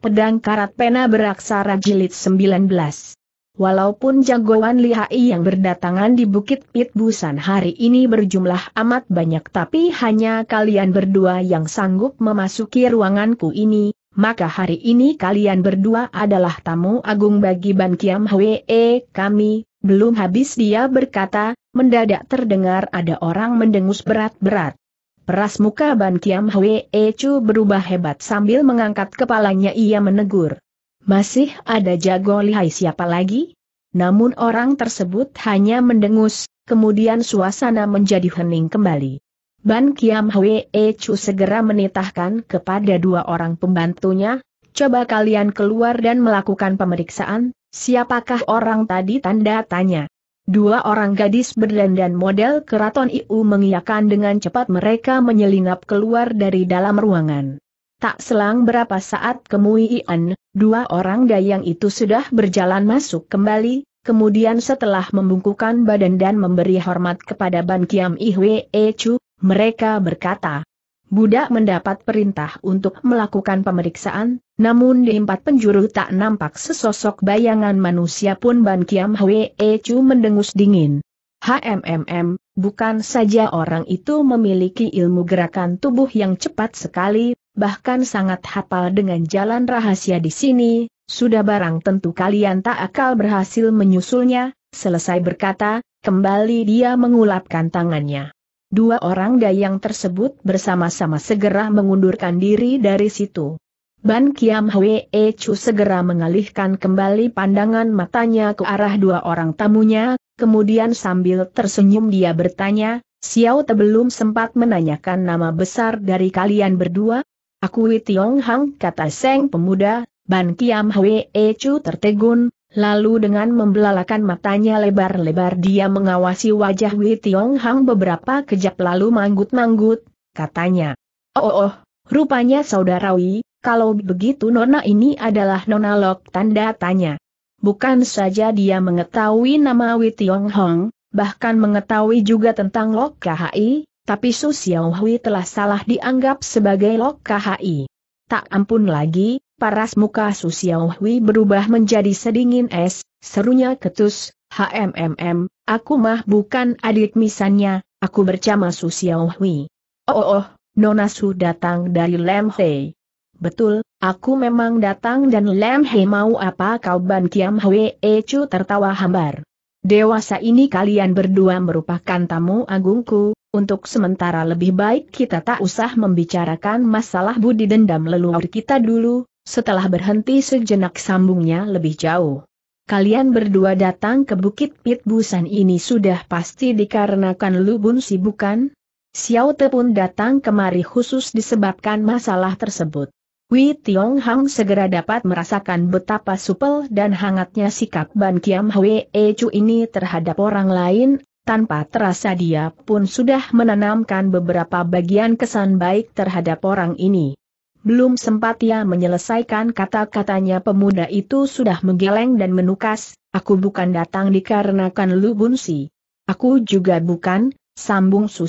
Pedang Karat Pena Beraksara Jilid 19 Walaupun jagoan lihai yang berdatangan di Bukit Pit Busan hari ini berjumlah amat banyak tapi hanya kalian berdua yang sanggup memasuki ruanganku ini, maka hari ini kalian berdua adalah tamu agung bagi Ban Kiam Hwe kami, belum habis dia berkata, mendadak terdengar ada orang mendengus berat-berat. Peras muka Ban Kiam Hwe Chu berubah hebat sambil mengangkat kepalanya ia menegur. Masih ada jago lihai siapa lagi? Namun orang tersebut hanya mendengus, kemudian suasana menjadi hening kembali. Ban Kiam Hwe Chu segera menitahkan kepada dua orang pembantunya, coba kalian keluar dan melakukan pemeriksaan, siapakah orang tadi tanda tanya. Dua orang gadis berdandan model keraton IU mengiyakan dengan cepat mereka menyelinap keluar dari dalam ruangan. Tak selang berapa saat kemudian, dua orang dayang itu sudah berjalan masuk kembali, kemudian setelah membungkukan badan dan memberi hormat kepada Ban Kiam Ihwe Echu, mereka berkata, Budak mendapat perintah untuk melakukan pemeriksaan, namun di empat penjuru tak nampak sesosok bayangan manusia pun Ban Kiam Hwe Echu mendengus dingin. HMMM, bukan saja orang itu memiliki ilmu gerakan tubuh yang cepat sekali, bahkan sangat hafal dengan jalan rahasia di sini, sudah barang tentu kalian tak akal berhasil menyusulnya, selesai berkata, kembali dia mengulapkan tangannya. Dua orang dayang tersebut bersama-sama segera mengundurkan diri dari situ. Ban Kiam Hwe Chu segera mengalihkan kembali pandangan matanya ke arah dua orang tamunya, kemudian sambil tersenyum dia bertanya, Xiao Te belum sempat menanyakan nama besar dari kalian berdua, Aku Tiong Hang kata Seng pemuda, Ban Kiam Hwe Chu tertegun, lalu dengan membelalakan matanya lebar-lebar dia mengawasi wajah Wei Tiong Hang beberapa kejap lalu manggut-manggut, katanya. Oh, oh, oh rupanya saudara Wi, kalau begitu nona ini adalah nona Lok tanda tanya. Bukan saja dia mengetahui nama Wei Tiong Hang, bahkan mengetahui juga tentang Lok KHI, tapi Su Xiao telah salah dianggap sebagai Lok KHI. Tak ampun lagi, paras muka Su Xiao berubah menjadi sedingin es, serunya ketus, HMMM, aku mah bukan adik misannya, aku bercama Su Xiao. Oh, oh, oh, Nona Su datang dari Lam Hei. Betul, aku memang datang dan Lam Hei mau apa kau Ban Kiam Hui Ecu tertawa hambar. Dewasa ini kalian berdua merupakan tamu agungku, untuk sementara lebih baik kita tak usah membicarakan masalah budi dendam leluhur kita dulu, setelah berhenti sejenak sambungnya lebih jauh. Kalian berdua datang ke Bukit Pit Busan ini sudah pasti dikarenakan Lu Bun si bukan? Xiao Te pun datang kemari khusus disebabkan masalah tersebut. Wei Tiong Hang segera dapat merasakan betapa supel dan hangatnya sikap Ban Kiam Hwe Chu ini terhadap orang lain, tanpa terasa dia pun sudah menanamkan beberapa bagian kesan baik terhadap orang ini. Belum sempat ia menyelesaikan kata-katanya pemuda itu sudah menggeleng dan menukas, aku bukan datang dikarenakan Lu Bunsi. Aku juga bukan, sambung Su.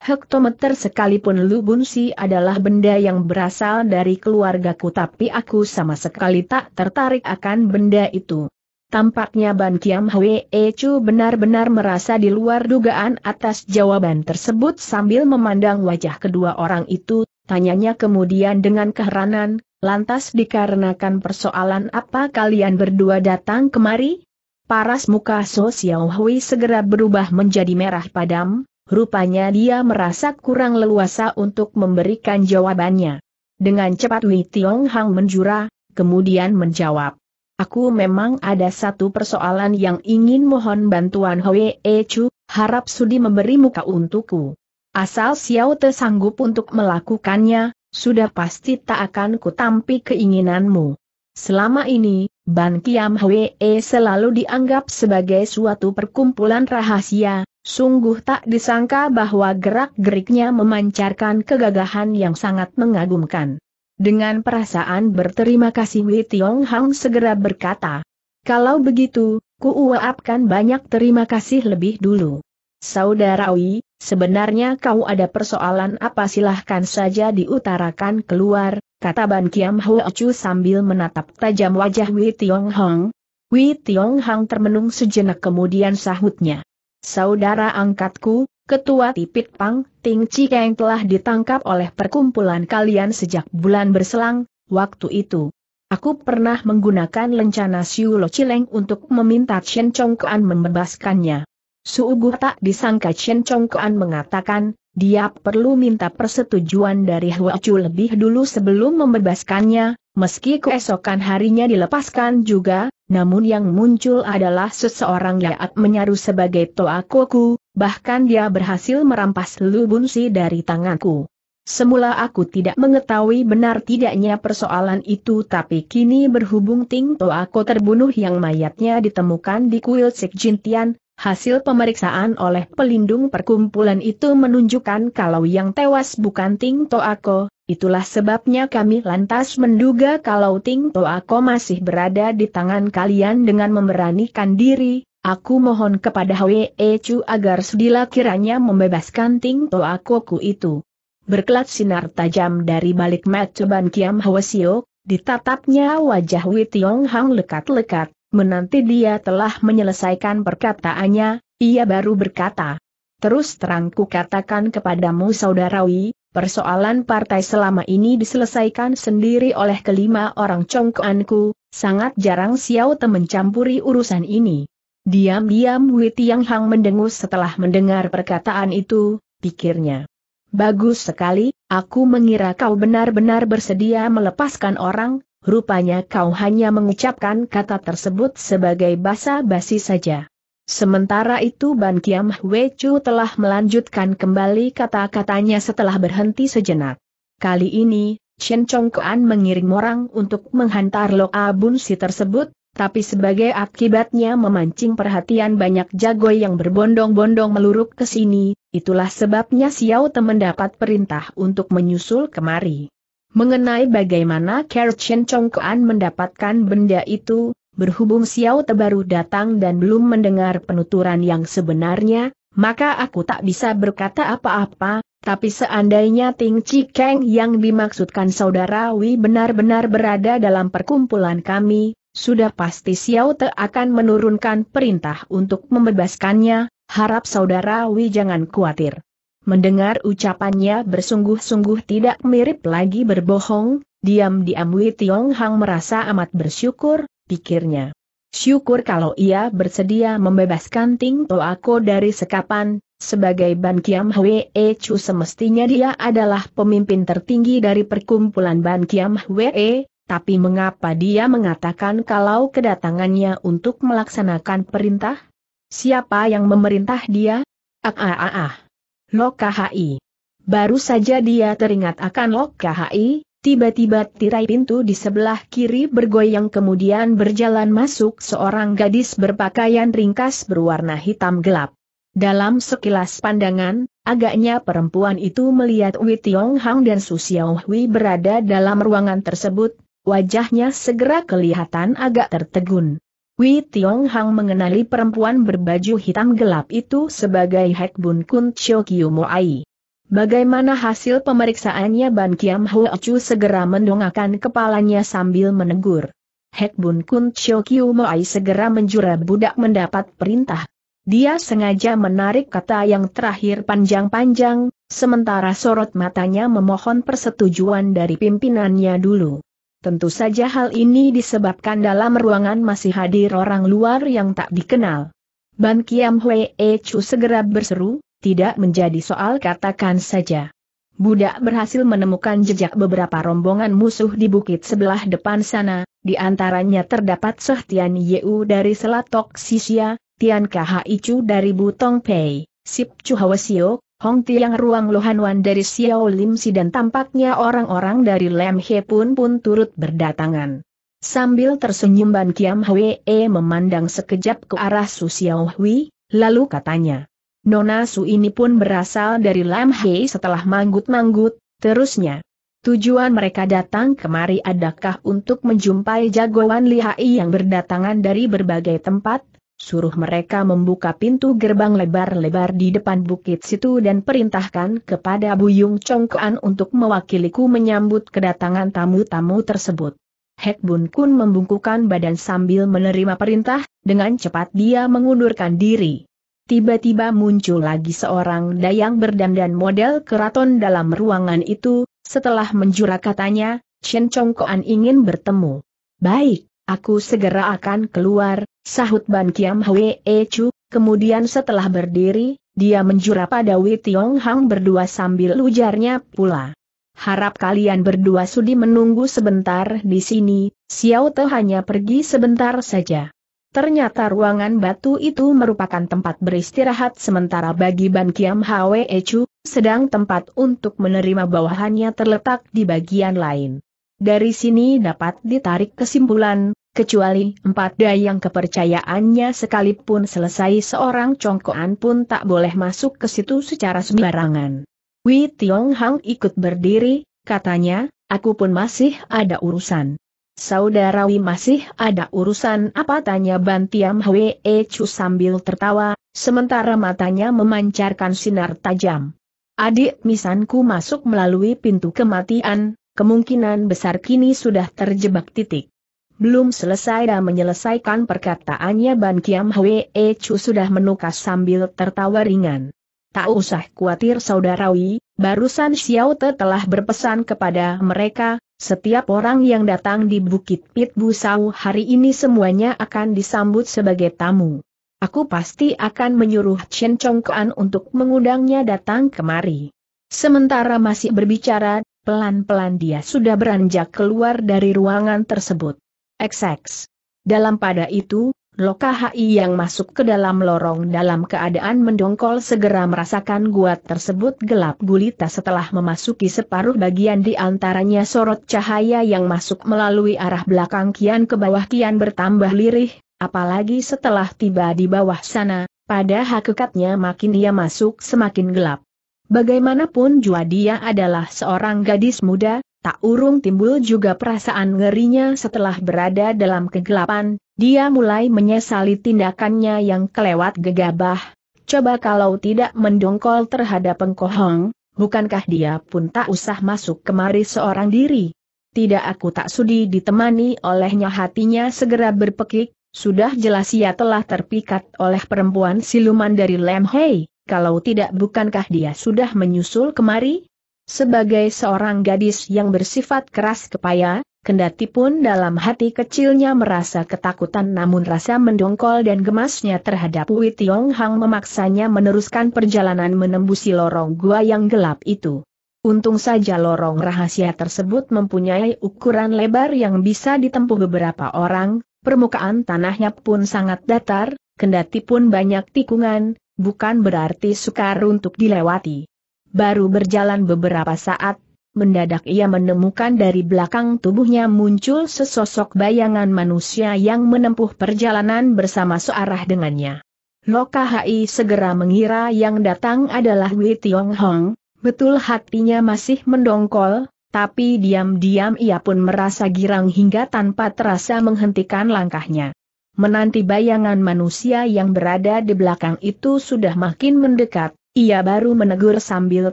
Hektometer sekalipun Lu Bunsi adalah benda yang berasal dari keluargaku tapi aku sama sekali tak tertarik akan benda itu. Tampaknya Ban Kiam Hwe Chu benar-benar merasa di luar dugaan atas jawaban tersebut sambil memandang wajah kedua orang itu, tanyanya kemudian dengan keheranan, lantas dikarenakan persoalan apa kalian berdua datang kemari? Paras muka So Hui segera berubah menjadi merah padam, rupanya dia merasa kurang leluasa untuk memberikan jawabannya. Dengan cepat Wei Tiong Hang menjura, kemudian menjawab. Aku memang ada satu persoalan yang ingin mohon bantuan Hwe Chu, harap sudi memberi muka untukku. Asal Xiao Te sanggup untuk melakukannya, sudah pasti tak akan kutampi keinginanmu. Selama ini, Ban Kiam Hwe selalu dianggap sebagai suatu perkumpulan rahasia, sungguh tak disangka bahwa gerak-geriknya memancarkan kegagahan yang sangat mengagumkan. Dengan perasaan berterima kasih Wei Tiong Hang segera berkata, kalau begitu, ku uapkan banyak terima kasih lebih dulu. Saudara Wei, sebenarnya kau ada persoalan apa silahkan saja diutarakan keluar, kata Ban Kiam Ho Chu sambil menatap tajam wajah Wei Tiong Hong. Wei Tiong Hong termenung sejenak kemudian sahutnya. Saudara angkatku, Ketua Tipit Pang, Ting Cikeng telah ditangkap oleh perkumpulan kalian sejak bulan berselang, waktu itu. Aku pernah menggunakan lencana Siu Lo Cileng untuk meminta Chen Chong Kuan membebaskannya. Suuguh tak disangka Chen Chong Kuan mengatakan, dia perlu minta persetujuan dari Hua Chu lebih dulu sebelum membebaskannya, meski keesokan harinya dilepaskan juga, namun yang muncul adalah seseorang yang menyaru sebagai Toa Koku, bahkan dia berhasil merampas Lubunsi dari tanganku. Semula aku tidak mengetahui benar tidaknya persoalan itu tapi kini berhubung Ting Toa Ko terbunuh yang mayatnya ditemukan di kuil Sik Jintian, hasil pemeriksaan oleh pelindung perkumpulan itu menunjukkan kalau yang tewas bukan Ting Toa Ko, Itulah sebabnya kami lantas menduga kalau Ting Toako masih berada di tangan kalian dengan memberanikan diri, aku mohon kepada Hwe Chu agar sedila kiranya membebaskan Ting Toako ku itu. Berkelat sinar tajam dari balik mata Ban Kiam Hwasio, ditatapnya wajah Wi Tiong Hang lekat-lekat, menanti dia telah menyelesaikan perkataannya, ia baru berkata. Terus terangku katakan kepadamu saudarawi, Persoalan partai selama ini diselesaikan sendiri oleh kelima orang congkoanku, sangat jarang Xiao Te mencampuri urusan ini. Diam-diam Hui Tiang Hang mendengus setelah mendengar perkataan itu, pikirnya. Bagus sekali, aku mengira kau benar-benar bersedia melepaskan orang, rupanya kau hanya mengucapkan kata tersebut sebagai basa-basi saja. Sementara itu Ban Kiam Hwe Chu telah melanjutkan kembali kata-katanya setelah berhenti sejenak. Kali ini, Chen Chong Kuan mengirim orang untuk menghantar Lo Abun si tersebut, tapi sebagai akibatnya memancing perhatian banyak jagoy yang berbondong-bondong meluruk ke sini, itulah sebabnya Xiao Te mendapat perintah untuk menyusul kemari. Mengenai bagaimana Ker Chen Chong Kuan mendapatkan benda itu, berhubung Xiao Te baru datang dan belum mendengar penuturan yang sebenarnya, maka aku tak bisa berkata apa-apa, tapi seandainya Ting Chi Keng yang dimaksudkan saudara Wi benar-benar berada dalam perkumpulan kami, sudah pasti Xiao Te akan menurunkan perintah untuk membebaskannya, harap saudara Wi jangan khawatir. Mendengar ucapannya bersungguh-sungguh tidak mirip lagi berbohong, diam-diam Wi Tiong Hang merasa amat bersyukur, pikirnya. Syukur kalau ia bersedia membebaskan Ting Toako dari sekapan, sebagai Ban Kiam Hwe Chu semestinya dia adalah pemimpin tertinggi dari perkumpulan Ban Kiam Hwe, tapi mengapa dia mengatakan kalau kedatangannya untuk melaksanakan perintah? Siapa yang memerintah dia? Ah ah ah ah. Lok KHI. Baru saja dia teringat akan Lok KHI, Tiba-tiba tirai pintu di sebelah kiri bergoyang kemudian berjalan masuk seorang gadis berpakaian ringkas berwarna hitam gelap. Dalam sekilas pandangan, agaknya perempuan itu melihat Wei Tiong Hang dan Su Xiao Hui berada dalam ruangan tersebut, wajahnya segera kelihatan agak tertegun. Wei Tiong Hang mengenali perempuan berbaju hitam gelap itu sebagai Hek Bun Kun Chio Kiu Moai. Bagaimana hasil pemeriksaannya Ban Kiam Chu segera mendongakkan kepalanya sambil menegur. Hek Bun Kun Chio Kiu Moai segera menjura budak mendapat perintah. Dia sengaja menarik kata yang terakhir panjang-panjang, sementara sorot matanya memohon persetujuan dari pimpinannya dulu. Tentu saja hal ini disebabkan dalam ruangan masih hadir orang luar yang tak dikenal. Ban Kiam Hui Chu segera berseru, tidak menjadi soal katakan saja. Budak berhasil menemukan jejak beberapa rombongan musuh di bukit sebelah depan sana, di antaranya terdapat Sehtian Yeu dari Selatok Sisia, Tian Chu dari Butong Pei, Sip Chu Hwasio, Hong Tiang Ruang Lohanwan dari Xiao Lim Si dan tampaknya orang-orang dari Lem He pun pun turut berdatangan. Sambil tersenyum Ban Kiam Hwee memandang sekejap ke arah Su Xiao Hui, lalu katanya. Nona Su ini pun berasal dari Lam Hei setelah manggut-manggut, terusnya. Tujuan mereka datang kemari adakah untuk menjumpai jagoan lihai yang berdatangan dari berbagai tempat, suruh mereka membuka pintu gerbang lebar-lebar di depan bukit situ dan perintahkan kepada Buyung Chongkoan untuk mewakiliku menyambut kedatangan tamu-tamu tersebut. Hek Bun Kun membungkukkan badan sambil menerima perintah, dengan cepat dia mengundurkan diri. Tiba-tiba muncul lagi seorang dayang berdandan model keraton dalam ruangan itu, setelah menjura katanya, Chen Chongkoan ingin bertemu. Baik, aku segera akan keluar, sahut Ban Kiam Hwe Chu, kemudian setelah berdiri, dia menjura pada Wei Tiong Hang berdua sambil ujarnya pula. Harap kalian berdua sudi menunggu sebentar di sini, Xiao Te hanya pergi sebentar saja. Ternyata ruangan batu itu merupakan tempat beristirahat sementara bagi Ban Kiam Hwe Chu, sedang tempat untuk menerima bawahannya terletak di bagian lain. Dari sini dapat ditarik kesimpulan, kecuali empat dayang kepercayaannya sekalipun selesai seorang congkoan pun tak boleh masuk ke situ secara sembarangan. Wi Tiong Hang ikut berdiri, katanya, aku pun masih ada urusan. Saudara Wi masih ada urusan apa tanya Bantiam Hwe Chu sambil tertawa, sementara matanya memancarkan sinar tajam. Adik misanku masuk melalui pintu kematian, kemungkinan besar kini sudah terjebak titik. Belum selesai dan menyelesaikan perkataannya Ban Kiam Hwe Chu sudah menukas sambil tertawa ringan. Tak usah khawatir saudarawi, barusan Xiao Te telah berpesan kepada mereka, setiap orang yang datang di Bukit Pit Busau hari ini semuanya akan disambut sebagai tamu. Aku pasti akan menyuruh Chen Chongkuan untuk mengundangnya datang kemari. Sementara masih berbicara, Pelan-pelan dia sudah beranjak keluar dari ruangan tersebut. XX. Dalam pada itu, Loka HI yang masuk ke dalam lorong dalam keadaan mendongkol segera merasakan gua tersebut gelap gulita setelah memasuki separuh bagian di antaranya sorot cahaya yang masuk melalui arah belakang kian ke bawah kian bertambah lirih, apalagi setelah tiba di bawah sana, pada hakikatnya makin ia masuk semakin gelap. Bagaimanapun jua dia adalah seorang gadis muda, tak urung timbul juga perasaan ngerinya setelah berada dalam kegelapan, dia mulai menyesali tindakannya yang kelewat gegabah. Coba kalau tidak mendongkol terhadap pengkohong, bukankah dia pun tak usah masuk kemari seorang diri? Tidak aku tak sudi ditemani olehnya hatinya segera berpekik, sudah jelas ia telah terpikat oleh perempuan siluman dari Lem Hei kalau tidak bukankah dia sudah menyusul kemari? Sebagai seorang gadis yang bersifat keras kepaya, kendati pun dalam hati kecilnya merasa ketakutan namun rasa mendongkol dan gemasnya terhadap Wi Tiong Hang memaksanya meneruskan perjalanan menembusi lorong gua yang gelap itu. Untung saja lorong rahasia tersebut mempunyai ukuran lebar yang bisa ditempuh beberapa orang, permukaan tanahnya pun sangat datar, kendati pun banyak tikungan, bukan berarti sukar untuk dilewati. Baru berjalan beberapa saat, mendadak ia menemukan dari belakang tubuhnya muncul sesosok bayangan manusia yang menempuh perjalanan bersama searah dengannya. Loka Hai segera mengira yang datang adalah Wei Tiong Hong, betul hatinya masih mendongkol, tapi diam-diam ia pun merasa girang hingga tanpa terasa menghentikan langkahnya menanti bayangan manusia yang berada di belakang itu sudah makin mendekat, ia baru menegur sambil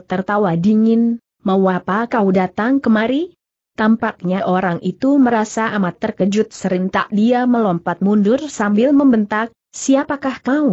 tertawa dingin, mau apa kau datang kemari? Tampaknya orang itu merasa amat terkejut serentak dia melompat mundur sambil membentak, siapakah kau?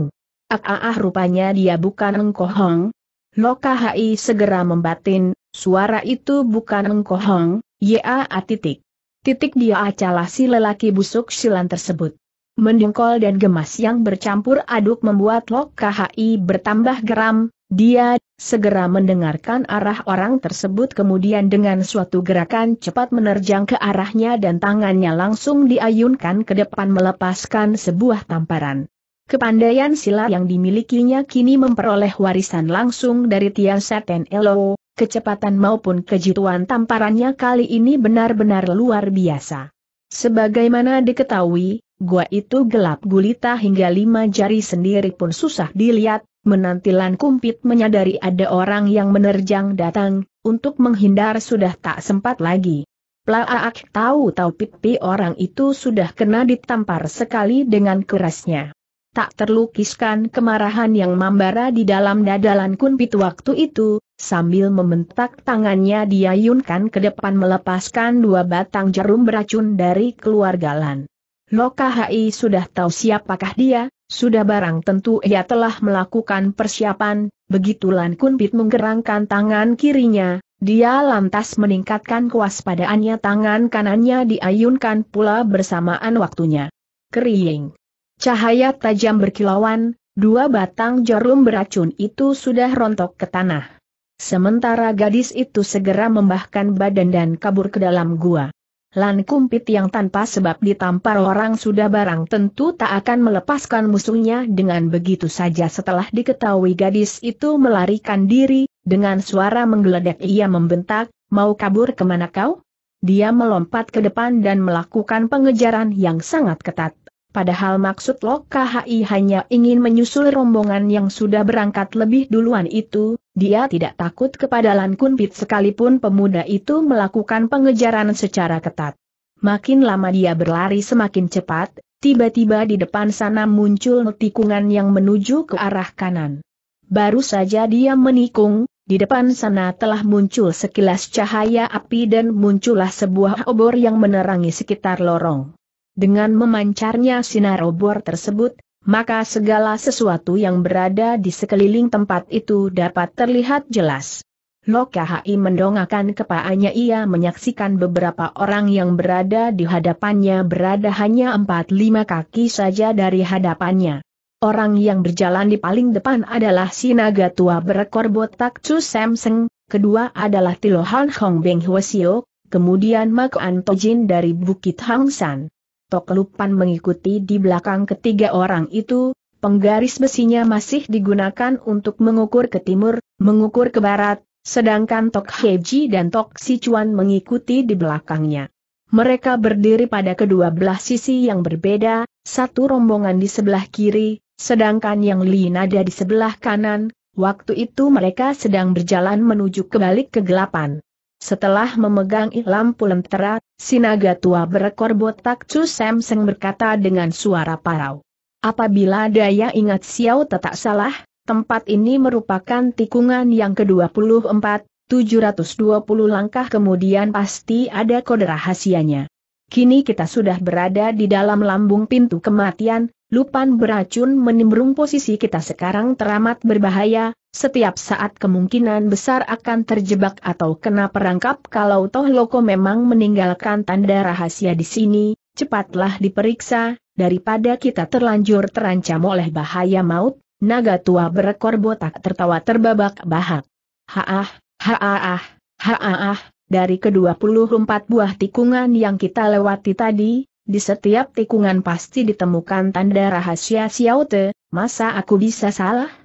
Ah ah ah rupanya dia bukan engkohong. Loka Hai segera membatin, suara itu bukan engkohong, ya a titik. Titik dia acalah si lelaki busuk silan tersebut. Mendengkol dan gemas yang bercampur aduk membuat Lok KHI bertambah geram, dia segera mendengarkan arah orang tersebut kemudian dengan suatu gerakan cepat menerjang ke arahnya dan tangannya langsung diayunkan ke depan melepaskan sebuah tamparan. Kepandaian silat yang dimilikinya kini memperoleh warisan langsung dari Tian Saten Elo, kecepatan maupun kejituan tamparannya kali ini benar-benar luar biasa. Sebagaimana diketahui, gua itu gelap gulita hingga lima jari sendiri pun susah dilihat, menantilan kumpit menyadari ada orang yang menerjang datang, untuk menghindar sudah tak sempat lagi. Plaak tahu-tahu pipi orang itu sudah kena ditampar sekali dengan kerasnya. tak terlukiskan kemarahan yang membara di dalam dadalan Kunpit waktu itu, sambil membentak tangannya diayunkan ke depan melepaskan dua batang jarum beracun dari keluarga Lan. Loka HI sudah tahu siapakah dia, sudah barang tentu ia telah melakukan persiapan, begitu Lan Kunpit menggerangkan tangan kirinya, dia lantas meningkatkan kewaspadaannya tangan kanannya diayunkan pula bersamaan waktunya. Kering. Cahaya tajam berkilauan, dua batang jarum beracun itu sudah rontok ke tanah. Sementara gadis itu segera membahkan badan dan kabur ke dalam gua. Lan Kumpit yang tanpa sebab ditampar orang sudah barang tentu tak akan melepaskan musuhnya dengan begitu saja setelah diketahui gadis itu melarikan diri, dengan suara menggeledek ia membentak, mau kabur ke mana kau? Dia melompat ke depan dan melakukan pengejaran yang sangat ketat padahal maksud Lok KHI hanya ingin menyusul rombongan yang sudah berangkat lebih duluan itu, dia tidak takut kepada Lan Kunpit sekalipun pemuda itu melakukan pengejaran secara ketat. Makin lama dia berlari semakin cepat, tiba-tiba di depan sana muncul tikungan yang menuju ke arah kanan. Baru saja dia menikung, di depan sana telah muncul sekilas cahaya api dan muncullah sebuah obor yang menerangi sekitar lorong. Dengan memancarnya sinar obor tersebut, maka segala sesuatu yang berada di sekeliling tempat itu dapat terlihat jelas. Loka Hai mendongakkan kepalanya ia menyaksikan beberapa orang yang berada di hadapannya berada hanya empat lima kaki saja dari hadapannya. Orang yang berjalan di paling depan adalah si naga tua berekor botak Chu Samseng, kedua adalah Tilo Han Hong Beng Hwasio, kemudian Mak Antojin dari Bukit Hang San. Tok Lupan mengikuti di belakang ketiga orang itu, penggaris besinya masih digunakan untuk mengukur ke timur, mengukur ke barat, sedangkan Tok Heji dan Tok Sichuan mengikuti di belakangnya. Mereka berdiri pada kedua belah sisi yang berbeda, satu rombongan di sebelah kiri, sedangkan yang lain ada di sebelah kanan, waktu itu mereka sedang berjalan menuju ke balik kegelapan. Setelah memegang lampu lentera, sinaga tua berekor botak Chu Samseng berkata dengan suara parau. Apabila daya ingat Xiao tak salah, tempat ini merupakan tikungan yang ke-24, 720 langkah kemudian pasti ada kode rahasianya. Kini kita sudah berada di dalam lambung pintu kematian, lupan beracun menimbrung posisi kita sekarang teramat berbahaya, setiap saat kemungkinan besar akan terjebak atau kena perangkap kalau toh loko memang meninggalkan tanda rahasia di sini, cepatlah diperiksa, daripada kita terlanjur terancam oleh bahaya maut, naga tua berekor botak tertawa terbabak-bahak. Haah, haah, haah, dari kedua puluh empat buah tikungan yang kita lewati tadi, di setiap tikungan pasti ditemukan tanda rahasia Xiao Te, masa aku bisa salah?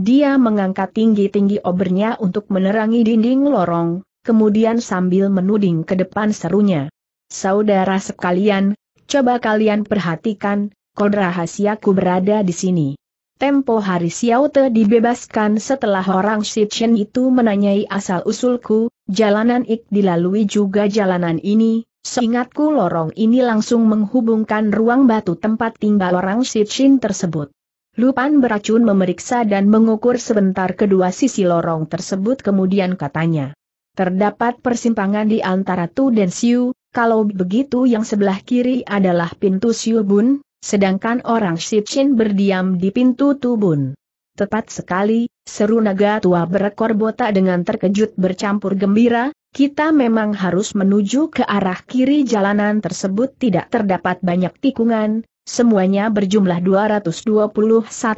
Dia mengangkat tinggi-tinggi obernya untuk menerangi dinding lorong, kemudian sambil menuding ke depan serunya. Saudara sekalian, coba kalian perhatikan, kode rahasiaku berada di sini. Tempo hari Xiao Te dibebaskan setelah orang Chen itu menanyai asal-usulku, jalanan Ik dilalui juga jalanan ini, Seingatku lorong ini langsung menghubungkan ruang batu tempat tinggal orang Sitchin tersebut. Lupan beracun memeriksa dan mengukur sebentar kedua sisi lorong tersebut kemudian katanya. Terdapat persimpangan di antara Tu dan Siu, kalau begitu yang sebelah kiri adalah pintu Siu Bun, sedangkan orang Sitchin berdiam di pintu Tu Bun. Tepat sekali, seru naga tua berekor botak dengan terkejut bercampur gembira, kita memang harus menuju ke arah kiri jalanan tersebut tidak terdapat banyak tikungan, semuanya berjumlah 221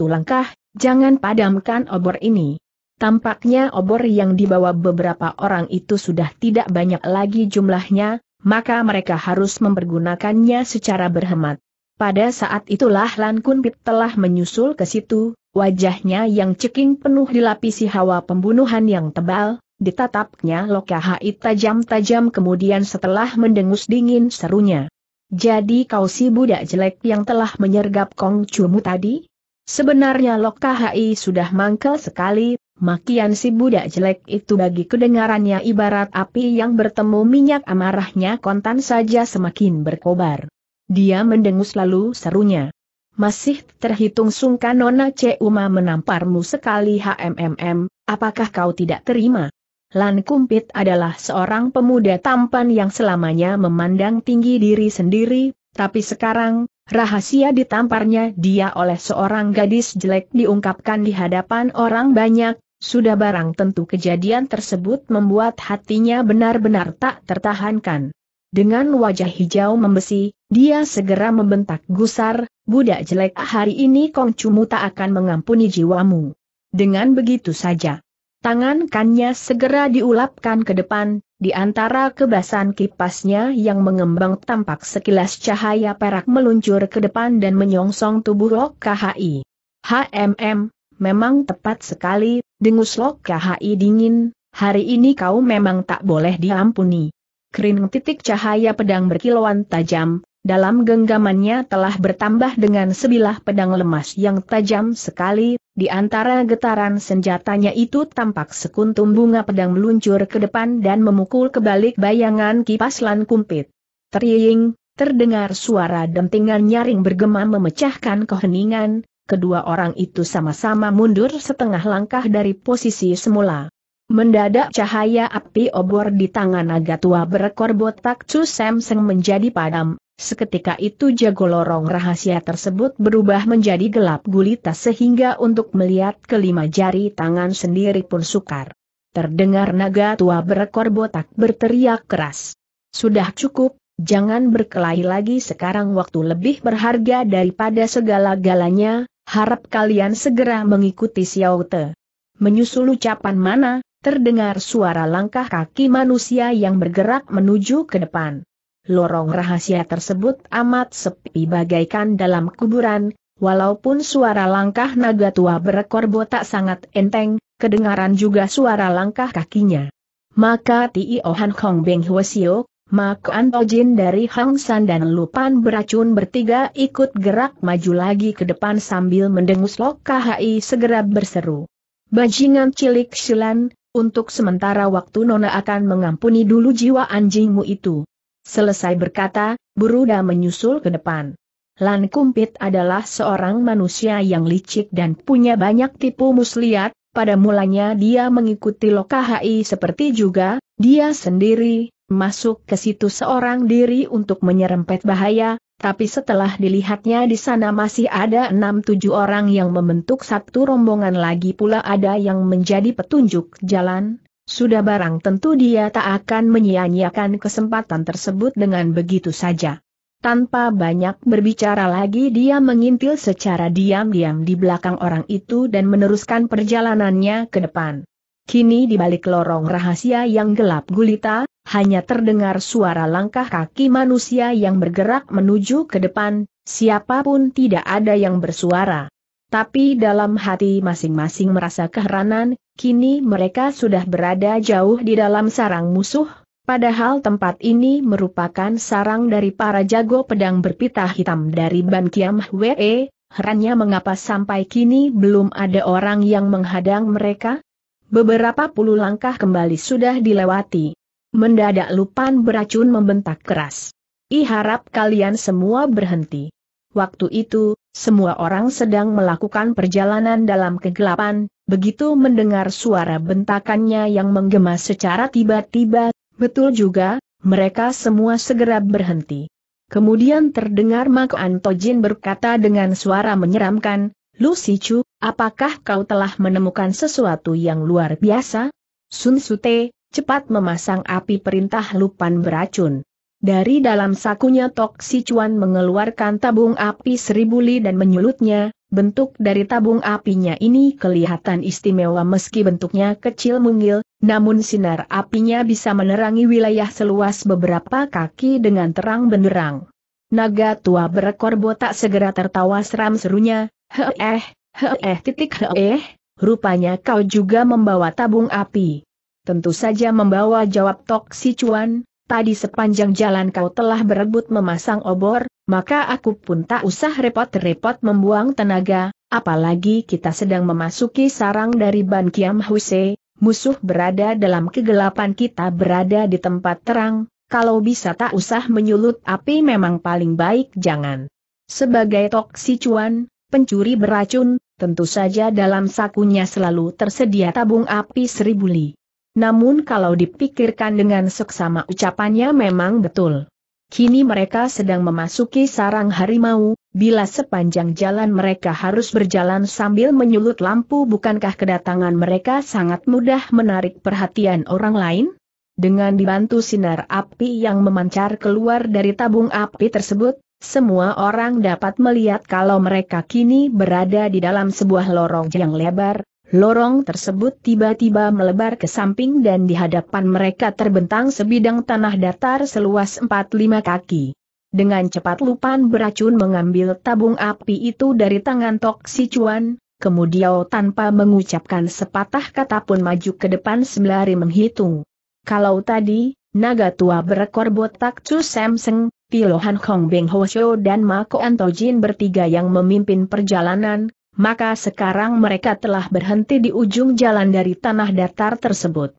langkah, jangan padamkan obor ini. Tampaknya obor yang dibawa beberapa orang itu sudah tidak banyak lagi jumlahnya, maka mereka harus mempergunakannya secara berhemat. Pada saat itulah Lan Kunpit telah menyusul ke situ, wajahnya yang ceking penuh dilapisi hawa pembunuhan yang tebal, ditatapnya Lokahai tajam-tajam kemudian setelah mendengus dingin serunya. Jadi kau si budak jelek yang telah menyergap Kong Cumu tadi? Sebenarnya Lokahai sudah mangkel sekali, makian si budak jelek itu bagi kedengarannya ibarat api yang bertemu minyak amarahnya kontan saja semakin berkobar. Dia mendengus lalu serunya. Masih terhitung sungkan Nona Uma menamparmu sekali HMMM, apakah kau tidak terima? Lan Kumpit adalah seorang pemuda tampan yang selamanya memandang tinggi diri sendiri, tapi sekarang, rahasia ditamparnya dia oleh seorang gadis jelek diungkapkan di hadapan orang banyak, sudah barang tentu kejadian tersebut membuat hatinya benar-benar tak tertahankan. Dengan wajah hijau membesi, dia segera membentak gusar, budak jelek hari ini Kong Cumu tak akan mengampuni jiwamu. Dengan begitu saja, Tangan kannya segera diulapkan ke depan, di antara kebasan kipasnya yang mengembang tampak sekilas cahaya perak meluncur ke depan dan menyongsong tubuh Lok KHI. HMM, memang tepat sekali, dengus Lok KHI dingin, hari ini kau memang tak boleh diampuni. Kering titik cahaya pedang berkilauan tajam, dalam genggamannya telah bertambah dengan sebilah pedang lemas yang tajam sekali, di antara getaran senjatanya itu tampak sekuntum bunga pedang meluncur ke depan dan memukul kebalik bayangan kipas lan kumpit. Teriing, terdengar suara dentingan nyaring bergema memecahkan keheningan, kedua orang itu sama-sama mundur setengah langkah dari posisi semula. Mendadak cahaya api obor di tangan naga tua berekor botak Chu Sam Seng menjadi padam, Seketika itu jago lorong rahasia tersebut berubah menjadi gelap gulita sehingga untuk melihat kelima jari tangan sendiri pun sukar. Terdengar naga tua berekor botak berteriak keras. Sudah cukup, jangan berkelahi lagi sekarang waktu lebih berharga daripada segala-galanya, harap kalian segera mengikuti Xiao Te. Menyusul ucapan mana, terdengar suara langkah kaki manusia yang bergerak menuju ke depan. Lorong rahasia tersebut amat sepi bagaikan dalam kuburan, walaupun suara langkah naga tua berekor botak sangat enteng, kedengaran juga suara langkah kakinya. Maka Ti Ohan Hong Beng Hwasio, Mak Antojin dari Hang San dan Lupan beracun bertiga ikut gerak maju lagi ke depan sambil mendengus Lok KHI segera berseru. Bajingan cilik silan, untuk sementara waktu Nona akan mengampuni dulu jiwa anjingmu itu. Selesai berkata, Buruda menyusul ke depan. Lan Kumpit adalah seorang manusia yang licik dan punya banyak tipu muslihat, pada mulanya dia mengikuti Lokahai seperti juga, dia sendiri, masuk ke situ seorang diri untuk menyerempet bahaya, tapi setelah dilihatnya di sana masih ada enam tujuh orang yang membentuk satu rombongan lagi pula ada yang menjadi petunjuk jalan, sudah barang tentu dia tak akan menyia-nyiakan kesempatan tersebut dengan begitu saja. Tanpa banyak berbicara lagi dia mengintil secara diam-diam di belakang orang itu dan meneruskan perjalanannya ke depan. Kini di balik lorong rahasia yang gelap gulita, hanya terdengar suara langkah kaki manusia yang bergerak menuju ke depan, siapa pun tidak ada yang bersuara. Tapi dalam hati masing-masing merasa keheranan, kini mereka sudah berada jauh di dalam sarang musuh, padahal tempat ini merupakan sarang dari para jago pedang berpita hitam dari Ban Kiam Hwee, herannya mengapa sampai kini belum ada orang yang menghadang mereka? Beberapa puluh langkah kembali sudah dilewati. Mendadak lupan beracun membentak keras. I harap kalian semua berhenti. Waktu itu, semua orang sedang melakukan perjalanan dalam kegelapan, begitu mendengar suara bentakannya yang menggema secara tiba-tiba, betul juga, mereka semua segera berhenti. Kemudian terdengar Mak Antojin berkata dengan suara menyeramkan, Lu Sicu, apakah kau telah menemukan sesuatu yang luar biasa? Sun Sute, cepat memasang api perintah lupan beracun. Dari dalam sakunya Tok Si Chuan mengeluarkan tabung api seribu li dan menyulutnya, bentuk dari tabung apinya ini kelihatan istimewa meski bentuknya kecil mungil, namun sinar apinya bisa menerangi wilayah seluas beberapa kaki dengan terang benderang. Naga tua berekor botak segera tertawa seram serunya, heeh, heeh titik heeh, rupanya kau juga membawa tabung api. Tentu saja membawa jawab Tok Si Chuan, tadi sepanjang jalan kau telah berebut memasang obor, maka aku pun tak usah repot-repot membuang tenaga, apalagi kita sedang memasuki sarang dari Ban Kiam Huse, musuh berada dalam kegelapan kita berada di tempat terang, kalau bisa tak usah menyulut api memang paling baik jangan. Sebagai Tok Si Chuan, pencuri beracun, tentu saja dalam sakunya selalu tersedia tabung api seribu li. Namun kalau dipikirkan dengan seksama ucapannya memang betul. Kini mereka sedang memasuki sarang harimau, bila sepanjang jalan mereka harus berjalan sambil menyulut lampu bukankah kedatangan mereka sangat mudah menarik perhatian orang lain? Dengan dibantu sinar api yang memancar keluar dari tabung api tersebut, semua orang dapat melihat kalau mereka kini berada di dalam sebuah lorong yang lebar, lorong tersebut tiba-tiba melebar ke samping dan di hadapan mereka terbentang sebidang tanah datar seluas 4-5 kaki. Dengan cepat Lupan beracun mengambil tabung api itu dari tangan Tok Si Chuan, kemudian tanpa mengucapkan sepatah kata pun maju ke depan sembari menghitung. Kalau tadi, naga tua berekor botak Chu Samseng, Pilohan Hong Beng Ho Shio dan Mako Antojin bertiga yang memimpin perjalanan, maka sekarang mereka telah berhenti di ujung jalan dari tanah datar tersebut.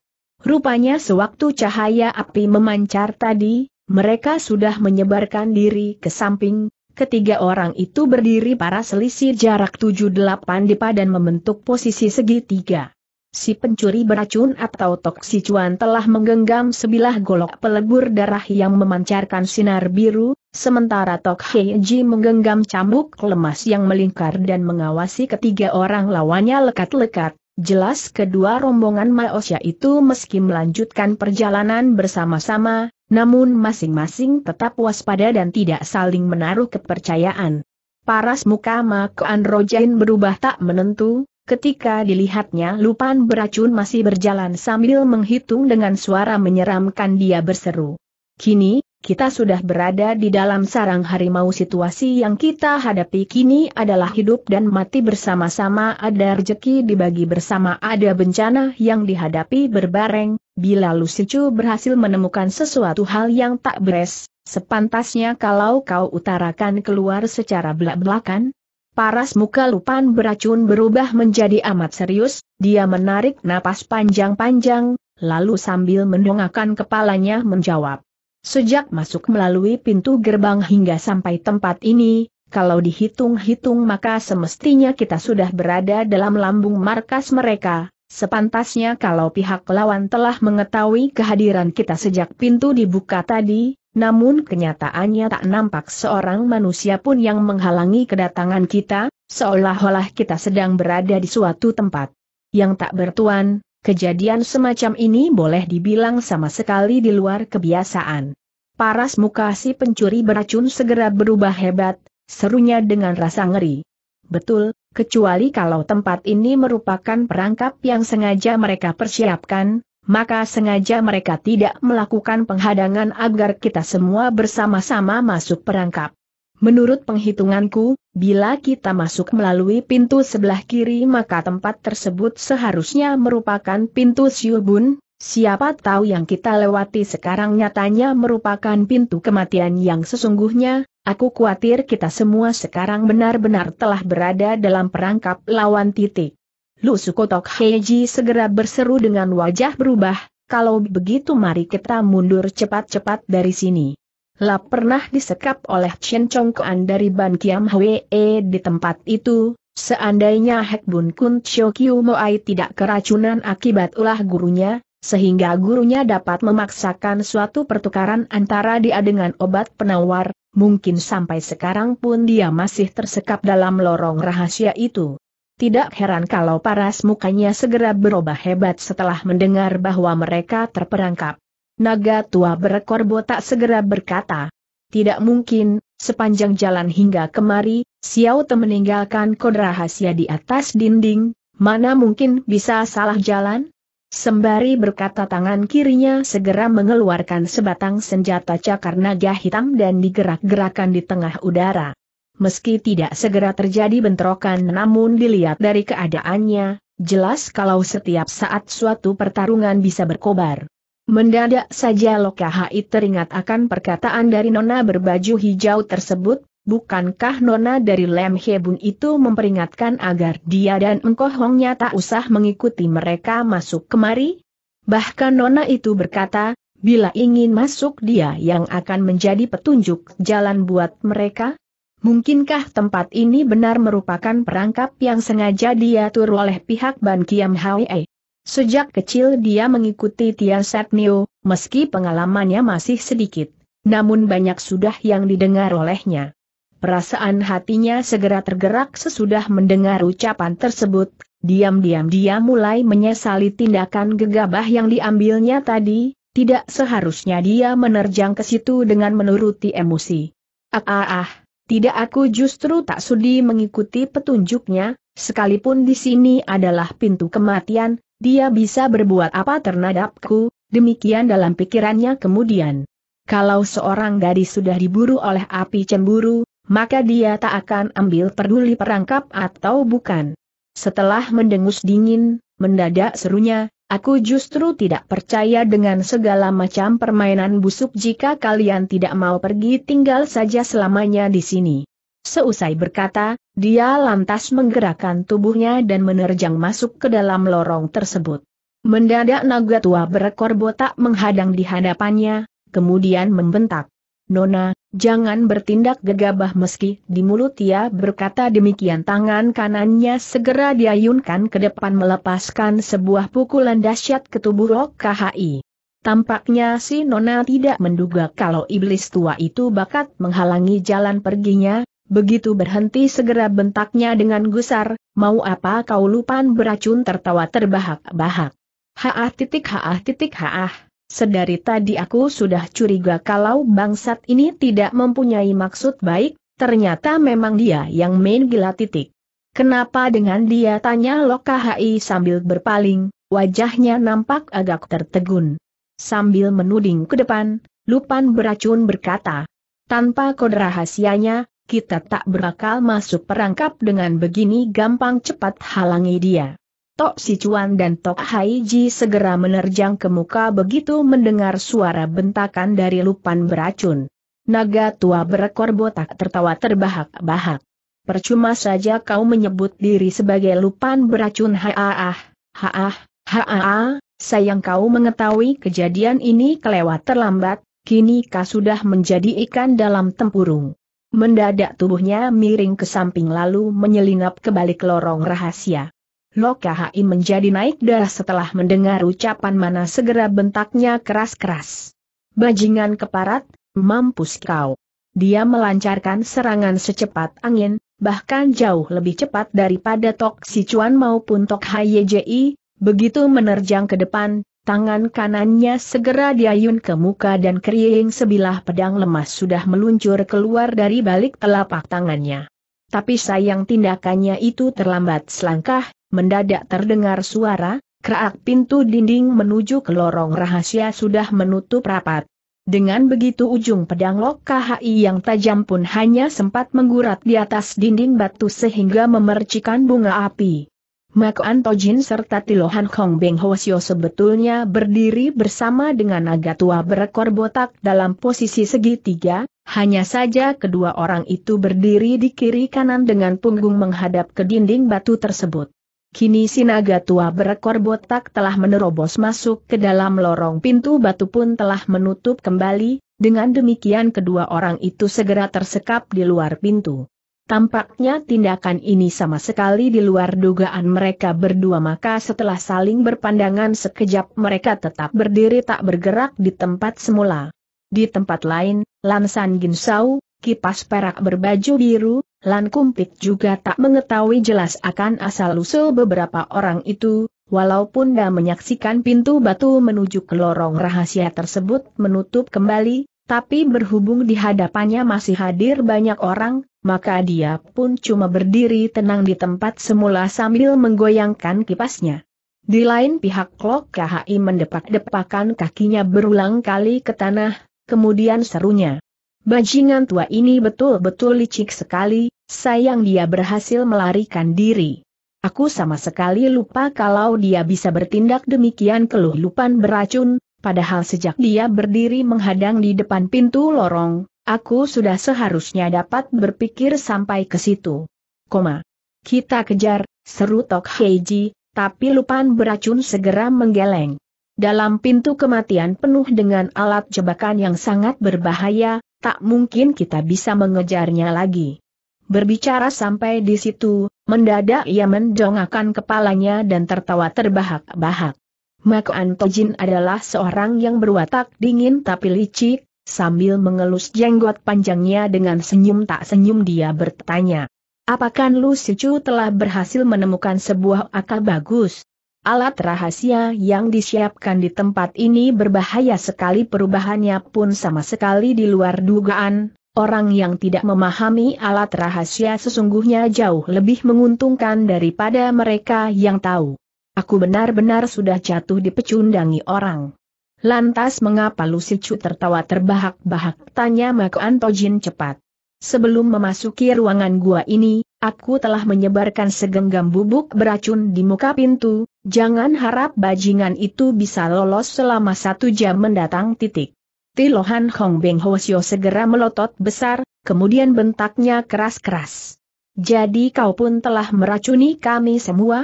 Rupanya sewaktu cahaya api memancar tadi, mereka sudah menyebarkan diri ke samping, ketiga orang itu berdiri para selisih jarak 7-8 di padan membentuk posisi segitiga si pencuri beracun atau Tok Si Chuan telah menggenggam sebilah golok pelebur darah yang memancarkan sinar biru, sementara Tok Hei Ji menggenggam cambuk lemas yang melingkar dan mengawasi ketiga orang lawannya lekat-lekat. Jelas kedua rombongan Maosya itu meski melanjutkan perjalanan bersama-sama, namun masing-masing tetap waspada dan tidak saling menaruh kepercayaan. Paras muka Makoan Rojain berubah tak menentu, Ketika dilihatnya lupan beracun masih berjalan sambil menghitung dengan suara menyeramkan dia berseru. Kini, kita sudah berada di dalam sarang harimau situasi yang kita hadapi kini adalah hidup dan mati bersama-sama ada rejeki dibagi bersama ada bencana yang dihadapi berbareng, bila Lusicu berhasil menemukan sesuatu hal yang tak beres, sepantasnya kalau kau utarakan keluar secara belak-belakan, Paras muka Lupan beracun berubah menjadi amat serius, dia menarik napas panjang-panjang, lalu sambil mendongakkan kepalanya menjawab. Sejak masuk melalui pintu gerbang hingga sampai tempat ini, kalau dihitung-hitung maka semestinya kita sudah berada dalam lambung markas mereka, sepantasnya kalau pihak lawan telah mengetahui kehadiran kita sejak pintu dibuka tadi, namun kenyataannya tak nampak seorang manusia pun yang menghalangi kedatangan kita, seolah-olah kita sedang berada di suatu tempat yang tak bertuan, kejadian semacam ini boleh dibilang sama sekali di luar kebiasaan. Paras muka si pencuri beracun segera berubah hebat, serunya dengan rasa ngeri. Betul, kecuali kalau tempat ini merupakan perangkap yang sengaja mereka persiapkan, maka sengaja mereka tidak melakukan penghadangan agar kita semua bersama-sama masuk perangkap. Menurut penghitunganku, bila kita masuk melalui pintu sebelah kiri maka tempat tersebut seharusnya merupakan pintu Siubun, siapa tahu yang kita lewati sekarang nyatanya merupakan pintu kematian yang sesungguhnya, aku khawatir kita semua sekarang benar-benar telah berada dalam perangkap lawan titik. Lu Sukotok Heiji segera berseru dengan wajah berubah, kalau begitu mari kita mundur cepat-cepat dari sini. La pernah disekap oleh Chen Chong Kuan dari Ban Kiam Hwe di tempat itu, seandainya Hek Bun Kun Chio Kiu Moai tidak keracunan akibat ulah gurunya, sehingga gurunya dapat memaksakan suatu pertukaran antara dia dengan obat penawar, mungkin sampai sekarang pun dia masih tersekap dalam lorong rahasia itu. Tidak heran kalau paras mukanya segera berubah hebat setelah mendengar bahwa mereka terperangkap. Naga tua berekor botak segera berkata, tidak mungkin, sepanjang jalan hingga kemari, Xiao Te meninggalkan kode rahasia di atas dinding, mana mungkin bisa salah jalan? Sembari berkata tangan kirinya segera mengeluarkan sebatang senjata cakar naga hitam dan digerak-gerakan di tengah udara. Meski tidak segera terjadi bentrokan namun dilihat dari keadaannya, jelas kalau setiap saat suatu pertarungan bisa berkobar. Mendadak saja Lokahai teringat akan perkataan dari Nona berbaju hijau tersebut, bukankah Nona dari Lem Hebun itu memperingatkan agar dia dan Engkoh Hongnya tak usah mengikuti mereka masuk kemari? Bahkan Nona itu berkata, bila ingin masuk dia yang akan menjadi petunjuk jalan buat mereka? Mungkinkah tempat ini benar merupakan perangkap yang sengaja diatur oleh pihak Ban Kiam Hwe? Sejak kecil dia mengikuti Tian Satnio, meski pengalamannya masih sedikit, namun banyak sudah yang didengar olehnya. Perasaan hatinya segera tergerak sesudah mendengar ucapan tersebut, diam-diam dia mulai menyesali tindakan gegabah yang diambilnya tadi, tidak seharusnya dia menerjang ke situ dengan menuruti emosi. Ah ah ah, tidak aku justru tak sudi mengikuti petunjuknya, sekalipun di sini adalah pintu kematian, dia bisa berbuat apa terhadapku, demikian dalam pikirannya kemudian. Kalau seorang gadis sudah diburu oleh api cemburu, maka dia tak akan ambil peduli perangkap atau bukan. Setelah mendengus dingin, mendadak serunya, aku justru tidak percaya dengan segala macam permainan busuk jika kalian tidak mau pergi tinggal saja selamanya di sini. Seusai berkata, dia lantas menggerakkan tubuhnya dan menerjang masuk ke dalam lorong tersebut. Mendadak naga tua berekor botak menghadang di hadapannya, kemudian membentak. Nona, jangan bertindak gegabah meski di mulut ia berkata demikian tangan kanannya segera diayunkan ke depan melepaskan sebuah pukulan dahsyat ke tubuh Lok KHI. Tampaknya si Nona tidak menduga kalau iblis tua itu bakat menghalangi jalan perginya, begitu berhenti segera bentaknya dengan gusar, mau apa kau lupan beracun tertawa terbahak-bahak. Haah titik haah titik haah. Sedari tadi aku sudah curiga kalau bangsat ini tidak mempunyai maksud baik, ternyata memang dia yang main gila titik. Kenapa dengan dia tanya Lokahi sambil berpaling, wajahnya nampak agak tertegun. Sambil menuding ke depan, Lupan beracun berkata, tanpa kode rahasianya, kita tak berakal masuk perangkap dengan begini gampang cepat halangi dia. Tok Si Cuan dan Tok Hai Ji segera menerjang ke muka begitu mendengar suara bentakan dari lupan beracun. Naga tua berekor botak tertawa terbahak-bahak. Percuma saja kau menyebut diri sebagai lupan beracun haah, haah, haah, sayang kau mengetahui kejadian ini kelewat terlambat, kini kau sudah menjadi ikan dalam tempurung. Mendadak tubuhnya miring ke samping lalu menyelinap ke balik lorong rahasia. Lokahi menjadi naik darah setelah mendengar ucapan mana segera bentaknya keras-keras. Bajingan keparat, mampus kau. Dia melancarkan serangan secepat angin, bahkan jauh lebih cepat daripada Tok Sichuan maupun Tok Hyeji, begitu menerjang ke depan, tangan kanannya segera diayun ke muka dan keriing sebilah pedang lemas sudah meluncur keluar dari balik telapak tangannya. Tapi sayang tindakannya itu terlambat selangkah, mendadak terdengar suara, kerak pintu dinding menuju ke lorong rahasia sudah menutup rapat. Dengan begitu ujung pedang Lok KHI yang tajam pun hanya sempat menggurat di atas dinding batu sehingga memercikan bunga api. Mak Antojin serta Tilohan Kong Beng Hosio sebetulnya berdiri bersama dengan naga tua berekor botak dalam posisi segitiga, hanya saja kedua orang itu berdiri di kiri kanan dengan punggung menghadap ke dinding batu tersebut. Kini si naga tua berekor botak telah menerobos masuk ke dalam lorong pintu batu pun telah menutup kembali, dengan demikian kedua orang itu segera tersekap di luar pintu. Tampaknya tindakan ini sama sekali di luar dugaan mereka berdua maka setelah saling berpandangan sekejap mereka tetap berdiri tak bergerak di tempat semula. Di tempat lain, Lansan Ginsau, kipas perak berbaju biru, Lan Kumpit juga tak mengetahui jelas akan asal-usul beberapa orang itu, walaupun dah menyaksikan pintu batu menuju ke lorong rahasia tersebut menutup kembali, tapi berhubung di hadapannya masih hadir banyak orang, maka dia pun cuma berdiri tenang di tempat semula sambil menggoyangkan kipasnya. Di lain pihak Klok KHI mendepak-depakan kakinya berulang kali ke tanah, kemudian serunya. Bajingan tua ini betul-betul licik sekali, sayang dia berhasil melarikan diri. Aku sama sekali lupa kalau dia bisa bertindak demikian keluh lupan beracun, padahal sejak dia berdiri menghadang di depan pintu lorong, aku sudah seharusnya dapat berpikir sampai ke situ. Koma. Kita kejar, seru Tok Heiji, tapi lupan beracun segera menggeleng. Dalam pintu kematian penuh dengan alat jebakan yang sangat berbahaya, tak mungkin kita bisa mengejarnya lagi. Berbicara sampai di situ, mendadak ia mendongakkan kepalanya dan tertawa terbahak-bahak. Mako Antojin adalah seorang yang berwatak dingin tapi licik, sambil mengelus jenggot panjangnya dengan senyum tak senyum dia bertanya. Apakah Lu Sicu telah berhasil menemukan sebuah akal bagus? Alat rahasia yang disiapkan di tempat ini berbahaya sekali perubahannya pun sama sekali di luar dugaan, Orang yang tidak memahami alat rahasia sesungguhnya jauh lebih menguntungkan daripada mereka yang tahu. Aku benar-benar sudah jatuh dipecundangi orang. Lantas mengapa Lusicu tertawa terbahak-bahak tanya Mako Antojin cepat. Sebelum memasuki ruangan gua ini, aku telah menyebarkan segenggam bubuk beracun di muka pintu, jangan harap bajingan itu bisa lolos selama satu jam mendatang titik. Tilohan Hong Beng Hosio segera melotot besar, kemudian bentaknya keras-keras. Jadi kau pun telah meracuni kami semua?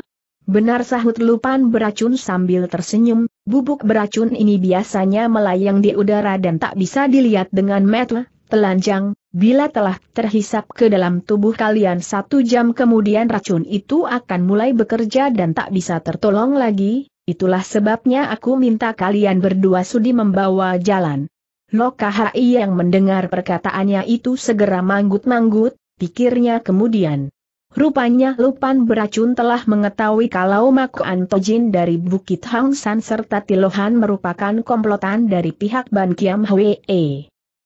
Benar sahut lupan beracun sambil tersenyum, bubuk beracun ini biasanya melayang di udara dan tak bisa dilihat dengan mata, telanjang, bila telah terhisap ke dalam tubuh kalian satu jam kemudian racun itu akan mulai bekerja dan tak bisa tertolong lagi, itulah sebabnya aku minta kalian berdua sudi membawa jalan. Lokahai yang mendengar perkataannya itu segera manggut-manggut, pikirnya kemudian. Rupanya Lupan beracun telah mengetahui kalau Mako Antojin dari Bukit Hang San serta Tilohan merupakan komplotan dari pihak Ban Kiam Hwe.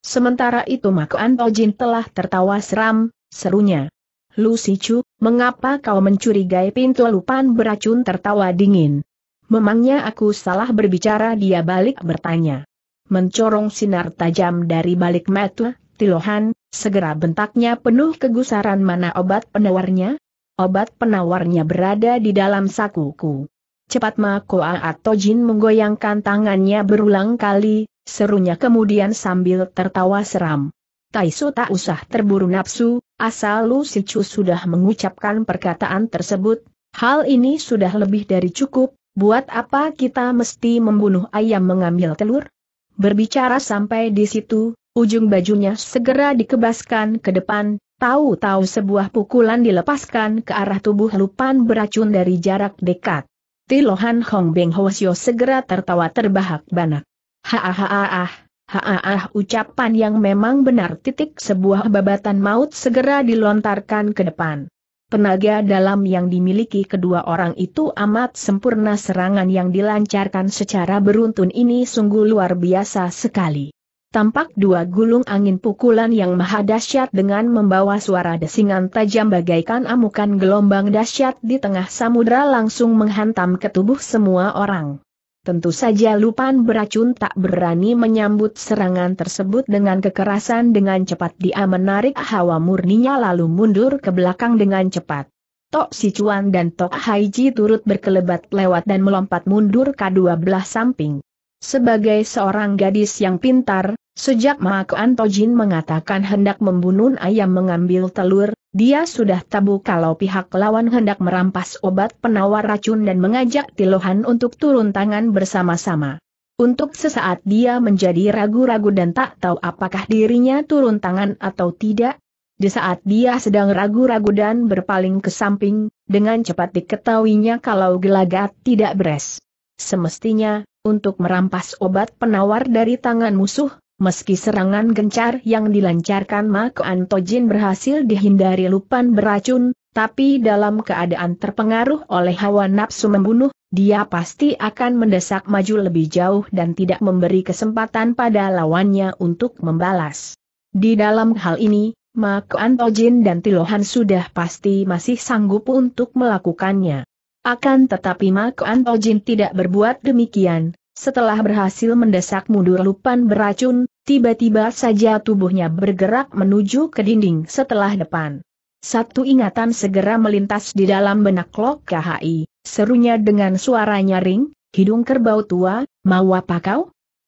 Sementara itu Mako Antojin telah tertawa seram, serunya. Lu Chu, mengapa kau mencurigai pintu Lupan beracun tertawa dingin? Memangnya aku salah berbicara dia balik bertanya mencorong sinar tajam dari balik mata, Tilohan, segera bentaknya penuh kegusaran mana obat penawarnya? Obat penawarnya berada di dalam sakuku. Cepat Makoa atau Jin menggoyangkan tangannya berulang kali, serunya kemudian sambil tertawa seram. Taisu tak usah terburu nafsu, asal Lu Sicu sudah mengucapkan perkataan tersebut, hal ini sudah lebih dari cukup, buat apa kita mesti membunuh ayam mengambil telur? Berbicara sampai di situ, ujung bajunya segera dikebaskan ke depan, tahu-tahu sebuah pukulan dilepaskan ke arah tubuh lupan beracun dari jarak dekat. Tilohan Hong Beng Hosio segera tertawa terbahak-banak. Haahaah, haaah ucapan yang memang benar titik sebuah babatan maut segera dilontarkan ke depan. Tenaga dalam yang dimiliki kedua orang itu amat sempurna serangan yang dilancarkan secara beruntun ini sungguh luar biasa sekali. Tampak dua gulung angin pukulan yang maha dahsyat dengan membawa suara desingan tajam bagaikan amukan gelombang dahsyat di tengah samudera langsung menghantam ke tubuh semua orang. Tentu saja Lupan beracun tak berani menyambut serangan tersebut dengan kekerasan dengan cepat dia menarik hawa murninya lalu mundur ke belakang dengan cepat. Tok Sichuan dan Tok Haiji turut berkelebat lewat dan melompat mundur kedua belah samping. Sebagai seorang gadis yang pintar, sejak Mako Antojin mengatakan hendak membunuh ayam mengambil telur, dia sudah tabu kalau pihak lawan hendak merampas obat penawar racun dan mengajak Tilohan untuk turun tangan bersama-sama. Untuk sesaat dia menjadi ragu-ragu dan tak tahu apakah dirinya turun tangan atau tidak. Di saat dia sedang ragu-ragu dan berpaling ke samping, dengan cepat diketahuinya kalau gelagat tidak beres. Semestinya, untuk merampas obat penawar dari tangan musuh, Meski serangan gencar yang dilancarkan Mako Antojin berhasil dihindari lupan beracun, tapi dalam keadaan terpengaruh oleh hawa nafsu membunuh, dia pasti akan mendesak maju lebih jauh dan tidak memberi kesempatan pada lawannya untuk membalas. Di dalam hal ini, Mako Antojin dan Tilohan sudah pasti masih sanggup untuk melakukannya. Akan tetapi Mako Antojin tidak berbuat demikian, setelah berhasil mendesak mundur lupan beracun, tiba-tiba saja tubuhnya bergerak menuju ke dinding setelah depan. Satu ingatan segera melintas di dalam benak Lok KHI, serunya dengan suara nyaring, hidung kerbau tua, mau apa kau?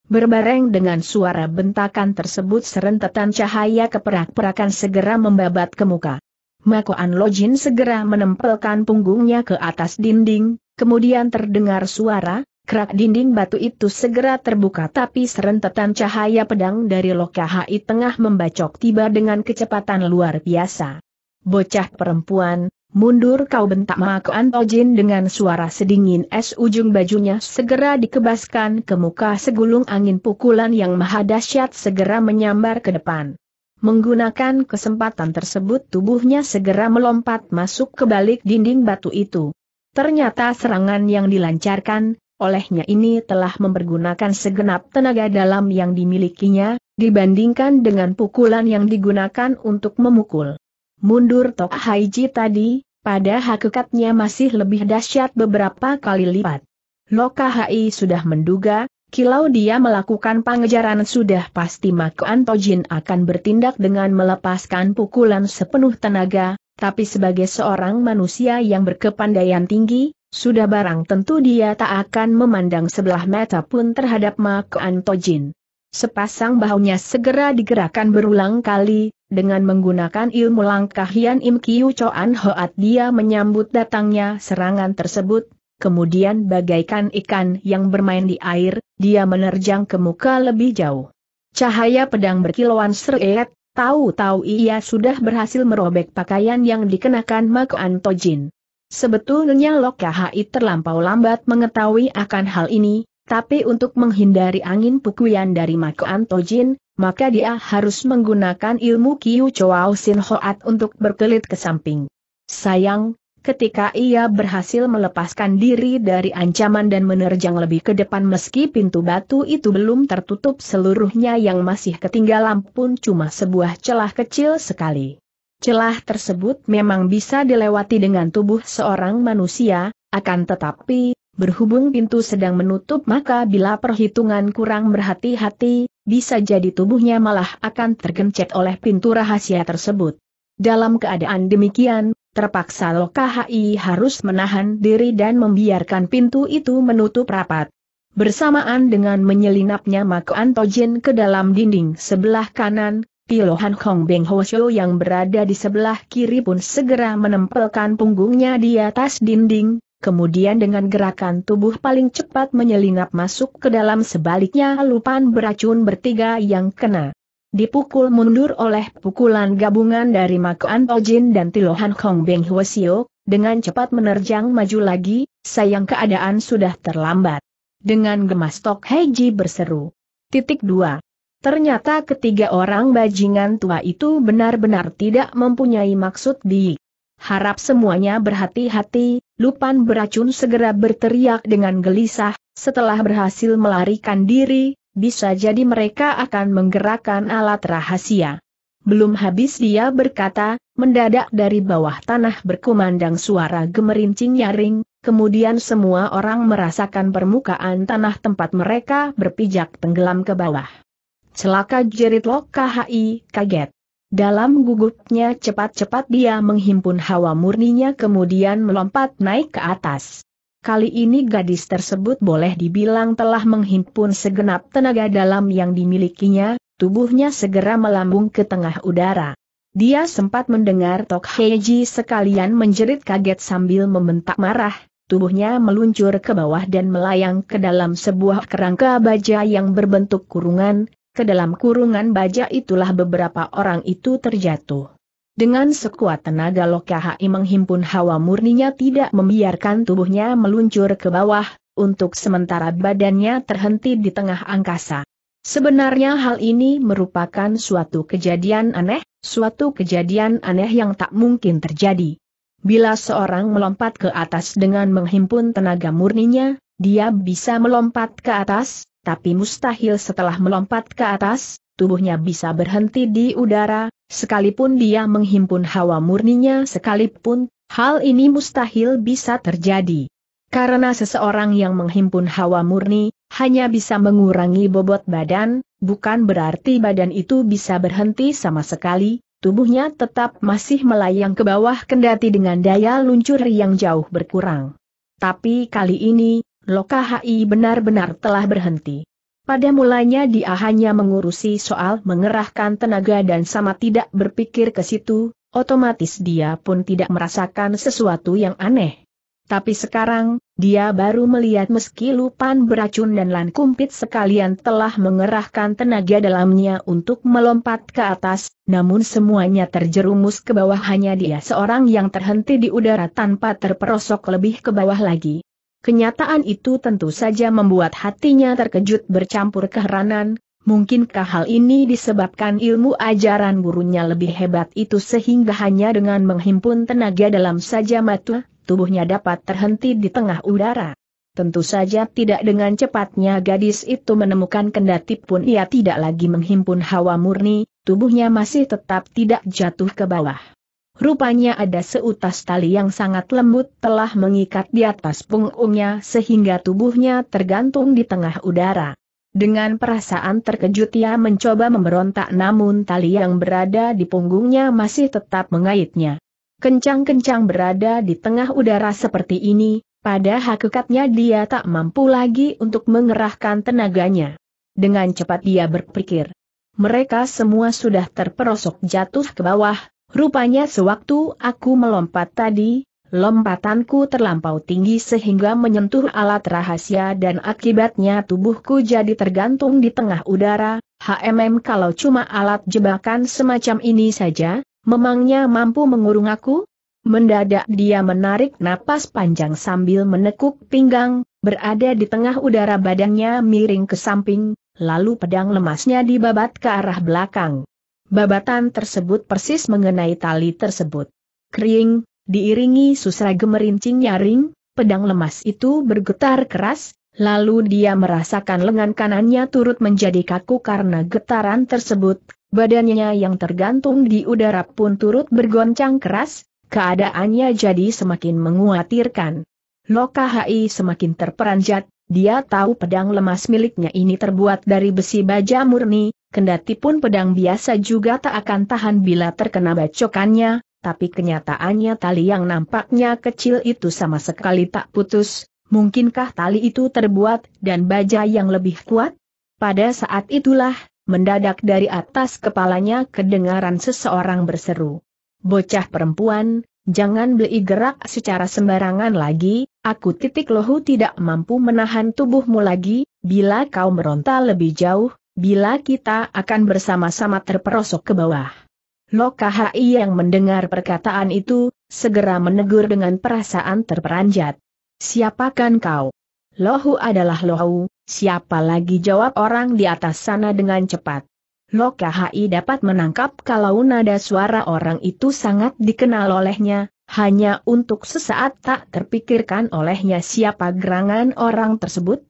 Berbareng dengan suara bentakan tersebut serentetan cahaya keperak-perakan segera membabat ke muka. Mako Lojin segera menempelkan punggungnya ke atas dinding, kemudian terdengar suara, Kerak dinding batu itu segera terbuka tapi serentetan cahaya pedang dari Lokahai tengah membacok tiba dengan kecepatan luar biasa. Bocah perempuan, mundur kau bentak Mako Antojin dengan suara sedingin es ujung bajunya segera dikebaskan ke muka segulung angin pukulan yang maha dahsyat segera menyambar ke depan. Menggunakan kesempatan tersebut tubuhnya segera melompat masuk ke balik dinding batu itu. Ternyata serangan yang dilancarkan, olehnya ini telah mempergunakan segenap tenaga dalam yang dimilikinya, dibandingkan dengan pukulan yang digunakan untuk memukul mundur Tok Haiji tadi, pada hakikatnya masih lebih dahsyat beberapa kali lipat. Loka Hai sudah menduga, kilau dia melakukan pengejaran sudah pasti Mako Antojin akan bertindak dengan melepaskan pukulan sepenuh tenaga, tapi sebagai seorang manusia yang berkepandaian tinggi, sudah barang tentu dia tak akan memandang sebelah mata pun terhadap Mako Antojin. Sepasang bahunya segera digerakkan berulang kali, dengan menggunakan ilmu langkah Hian Im Kiu Choan Hoat dia menyambut datangnya serangan tersebut, kemudian bagaikan ikan yang bermain di air, dia menerjang ke muka lebih jauh. Cahaya pedang berkilauan seret, tahu-tahu ia sudah berhasil merobek pakaian yang dikenakan Mako Antojin. Sebetulnya Lok KHI terlampau lambat mengetahui akan hal ini, tapi untuk menghindari angin pukulan dari Mako Antojin, maka dia harus menggunakan ilmu Kiu Chow Sin Hoat untuk berkelit ke samping. Sayang, ketika ia berhasil melepaskan diri dari ancaman dan menerjang lebih ke depan meski pintu batu itu belum tertutup seluruhnya yang masih ketinggalan pun cuma sebuah celah kecil sekali. Celah tersebut memang bisa dilewati dengan tubuh seorang manusia, akan tetapi, berhubung pintu sedang menutup maka bila perhitungan kurang berhati-hati, bisa jadi tubuhnya malah akan tergencet oleh pintu rahasia tersebut. Dalam keadaan demikian, terpaksa Loka HI harus menahan diri dan membiarkan pintu itu menutup rapat. Bersamaan dengan menyelinapnya Mako Antojin ke dalam dinding sebelah kanan, Pilohan Hong Beng Hosyo yang berada di sebelah kiri pun segera menempelkan punggungnya di atas dinding, kemudian dengan gerakan tubuh paling cepat menyelinap masuk ke dalam sebaliknya lupan beracun bertiga yang kena. Dipukul mundur oleh pukulan gabungan dari Mako Antojin dan Tilohan Kong Beng Hwasyo, dengan cepat menerjang maju lagi, sayang keadaan sudah terlambat. Dengan gemas Tok Heiji berseru. Titik dua. Ternyata ketiga orang bajingan tua itu benar-benar tidak mempunyai maksud biik. Harap semuanya berhati-hati, Lupan beracun segera berteriak dengan gelisah, setelah berhasil melarikan diri, bisa jadi mereka akan menggerakkan alat rahasia. Belum habis dia berkata, mendadak dari bawah tanah berkumandang suara gemerincing nyaring, kemudian semua orang merasakan permukaan tanah tempat mereka berpijak tenggelam ke bawah. Celaka jerit Lok KHI, kaget. Dalam gugupnya cepat-cepat dia menghimpun hawa murninya kemudian melompat naik ke atas. Kali ini gadis tersebut boleh dibilang telah menghimpun segenap tenaga dalam yang dimilikinya, tubuhnya segera melambung ke tengah udara. Dia sempat mendengar Tok Heji sekalian menjerit kaget sambil membentak marah, tubuhnya meluncur ke bawah dan melayang ke dalam sebuah kerangka baja yang berbentuk kurungan, ke dalam kurungan baja itulah beberapa orang itu terjatuh. Dengan sekuat tenaga Lokahai menghimpun hawa murninya tidak membiarkan tubuhnya meluncur ke bawah, untuk sementara badannya terhenti di tengah angkasa. Sebenarnya hal ini merupakan suatu kejadian aneh, suatu kejadian aneh yang tak mungkin terjadi. Bila seorang melompat ke atas dengan menghimpun tenaga murninya, dia bisa melompat ke atas, tapi mustahil setelah melompat ke atas, tubuhnya bisa berhenti di udara, sekalipun dia menghimpun hawa murninya sekalipun, hal ini mustahil bisa terjadi. Karena seseorang yang menghimpun hawa murni, hanya bisa mengurangi bobot badan, bukan berarti badan itu bisa berhenti sama sekali, tubuhnya tetap masih melayang ke bawah kendati dengan daya luncur yang jauh berkurang. Tapi kali ini, Loka HI benar-benar telah berhenti. Pada mulanya dia hanya mengurusi soal mengerahkan tenaga dan sama tidak berpikir ke situ, otomatis dia pun tidak merasakan sesuatu yang aneh. Tapi sekarang, dia baru melihat meski lupan beracun dan lan kumpit sekalian telah mengerahkan tenaga dalamnya untuk melompat ke atas, namun semuanya terjerumus ke bawah hanya dia seorang yang terhenti di udara tanpa terperosok lebih ke bawah lagi. Kenyataan itu tentu saja membuat hatinya terkejut bercampur keheranan, mungkinkah hal ini disebabkan ilmu ajaran gurunya lebih hebat itu sehingga hanya dengan menghimpun tenaga dalam saja mata, tubuhnya dapat terhenti di tengah udara. Tentu saja tidak dengan cepatnya gadis itu menemukan kendati pun ia tidak lagi menghimpun hawa murni, tubuhnya masih tetap tidak jatuh ke bawah. Rupanya ada seutas tali yang sangat lembut telah mengikat di atas punggungnya sehingga tubuhnya tergantung di tengah udara. Dengan perasaan terkejut ia mencoba memberontak namun tali yang berada di punggungnya masih tetap mengaitnya kencang-kencang berada di tengah udara seperti ini, pada hakikatnya dia tak mampu lagi untuk mengerahkan tenaganya. Dengan cepat dia berpikir. Mereka semua sudah terperosok jatuh ke bawah, rupanya sewaktu aku melompat tadi, lompatanku terlampau tinggi sehingga menyentuh alat rahasia dan akibatnya tubuhku jadi tergantung di tengah udara, HMM kalau cuma alat jebakan semacam ini saja, Memangnya mampu mengurung aku? Mendadak dia menarik napas panjang sambil menekuk pinggang, berada di tengah udara badannya miring ke samping, lalu pedang lemasnya dibabat ke arah belakang. Babatan tersebut persis mengenai tali tersebut. Kering, diiringi susra gemerincing nyaring, pedang lemas itu bergetar keras, lalu dia merasakan lengan kanannya turut menjadi kaku karena getaran tersebut, badannya yang tergantung di udara pun turut bergoncang keras, keadaannya jadi semakin menguatirkan. Loka HI semakin terperanjat, dia tahu pedang lemas miliknya ini terbuat dari besi baja murni, kendati pun pedang biasa juga tak akan tahan bila terkena bacokannya, tapi kenyataannya tali yang nampaknya kecil itu sama sekali tak putus, mungkinkah tali itu terbuat dan baja yang lebih kuat? Pada saat itulah, Mendadak dari atas kepalanya kedengaran seseorang berseru. Bocah perempuan, jangan beli gerak secara sembarangan lagi, aku titik lohu tidak mampu menahan tubuhmu lagi, bila kau meronta lebih jauh, bila kita akan bersama-sama terperosok ke bawah. Loka HI yang mendengar perkataan itu, segera menegur dengan perasaan terperanjat. Siapakan kau? Lohu adalah Lohu, siapa lagi jawab orang di atas sana dengan cepat. Loka HI dapat menangkap kalau nada suara orang itu sangat dikenal olehnya, hanya untuk sesaat tak terpikirkan olehnya siapa gerangan orang tersebut.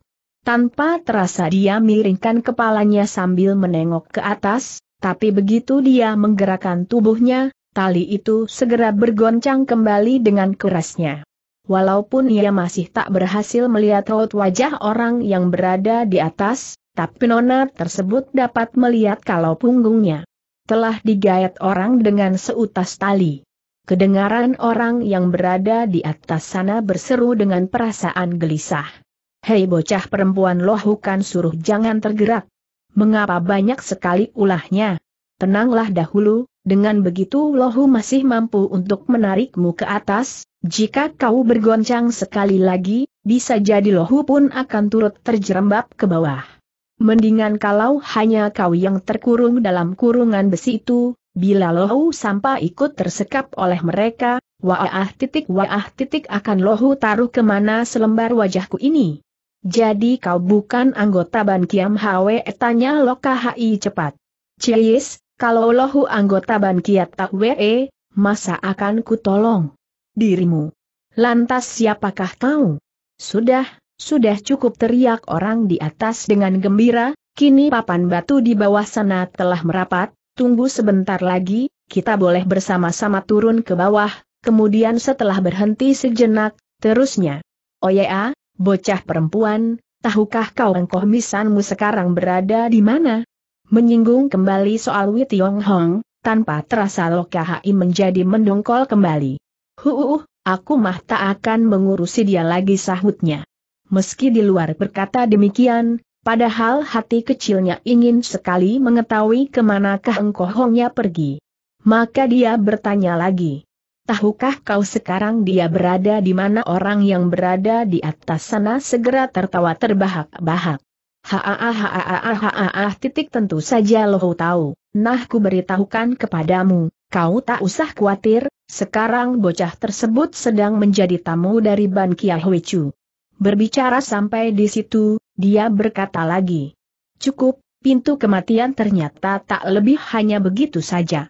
Tanpa terasa dia miringkan kepalanya sambil menengok ke atas, tapi begitu dia menggerakkan tubuhnya, tali itu segera bergoncang kembali dengan kerasnya. Walaupun ia masih tak berhasil melihat raut wajah orang yang berada di atas, tapi nona tersebut dapat melihat kalau punggungnya telah digayat orang dengan seutas tali. Kedengaran orang yang berada di atas sana berseru dengan perasaan gelisah. Hei bocah perempuan lohukan suruh jangan tergerak. Mengapa banyak sekali ulahnya? Tenanglah dahulu, dengan begitu lohu masih mampu untuk menarikmu ke atas, jika kau bergoncang sekali lagi, bisa jadi lohu pun akan turut terjerembab ke bawah. Mendingan kalau hanya kau yang terkurung dalam kurungan besi itu, bila lohu sampai ikut tersekap oleh mereka, waah titik waah titik akan lohu taruh ke mana selembar wajahku ini. Jadi kau bukan anggota Ban Kiam Hwe tanya Loka HI cepat. Cies, kalau lohu anggota Ban Kiat Tak masa akan ku tolong? dirimu. Lantas siapakah kau? Sudah, sudah cukup teriak orang di atas dengan gembira, kini papan batu di bawah sana telah merapat, tunggu sebentar lagi, kita boleh bersama-sama turun ke bawah, kemudian setelah berhenti sejenak, terusnya. Oh ya, bocah perempuan, tahukah kau engkau misanmu sekarang berada di mana? Menyinggung kembali soal Witiong Hong, tanpa terasa Lokahai menjadi mendongkol kembali. Huuuh, aku mah tak akan mengurusi dia lagi sahutnya. Meski di luar berkata demikian, padahal hati kecilnya ingin sekali mengetahui ke manakah engkau hongnya pergi. Maka dia bertanya lagi. Tahukah kau sekarang dia berada di mana orang yang berada di atas sana segera tertawa terbahak-bahak. Haa titik tentu saja lo tahu. Nah ku beritahukan kepadamu, kau tak usah khawatir, sekarang bocah tersebut sedang menjadi tamu dari Ban Kia Chu. Berbicara sampai di situ, dia berkata lagi. Cukup, pintu kematian ternyata tak lebih hanya begitu saja.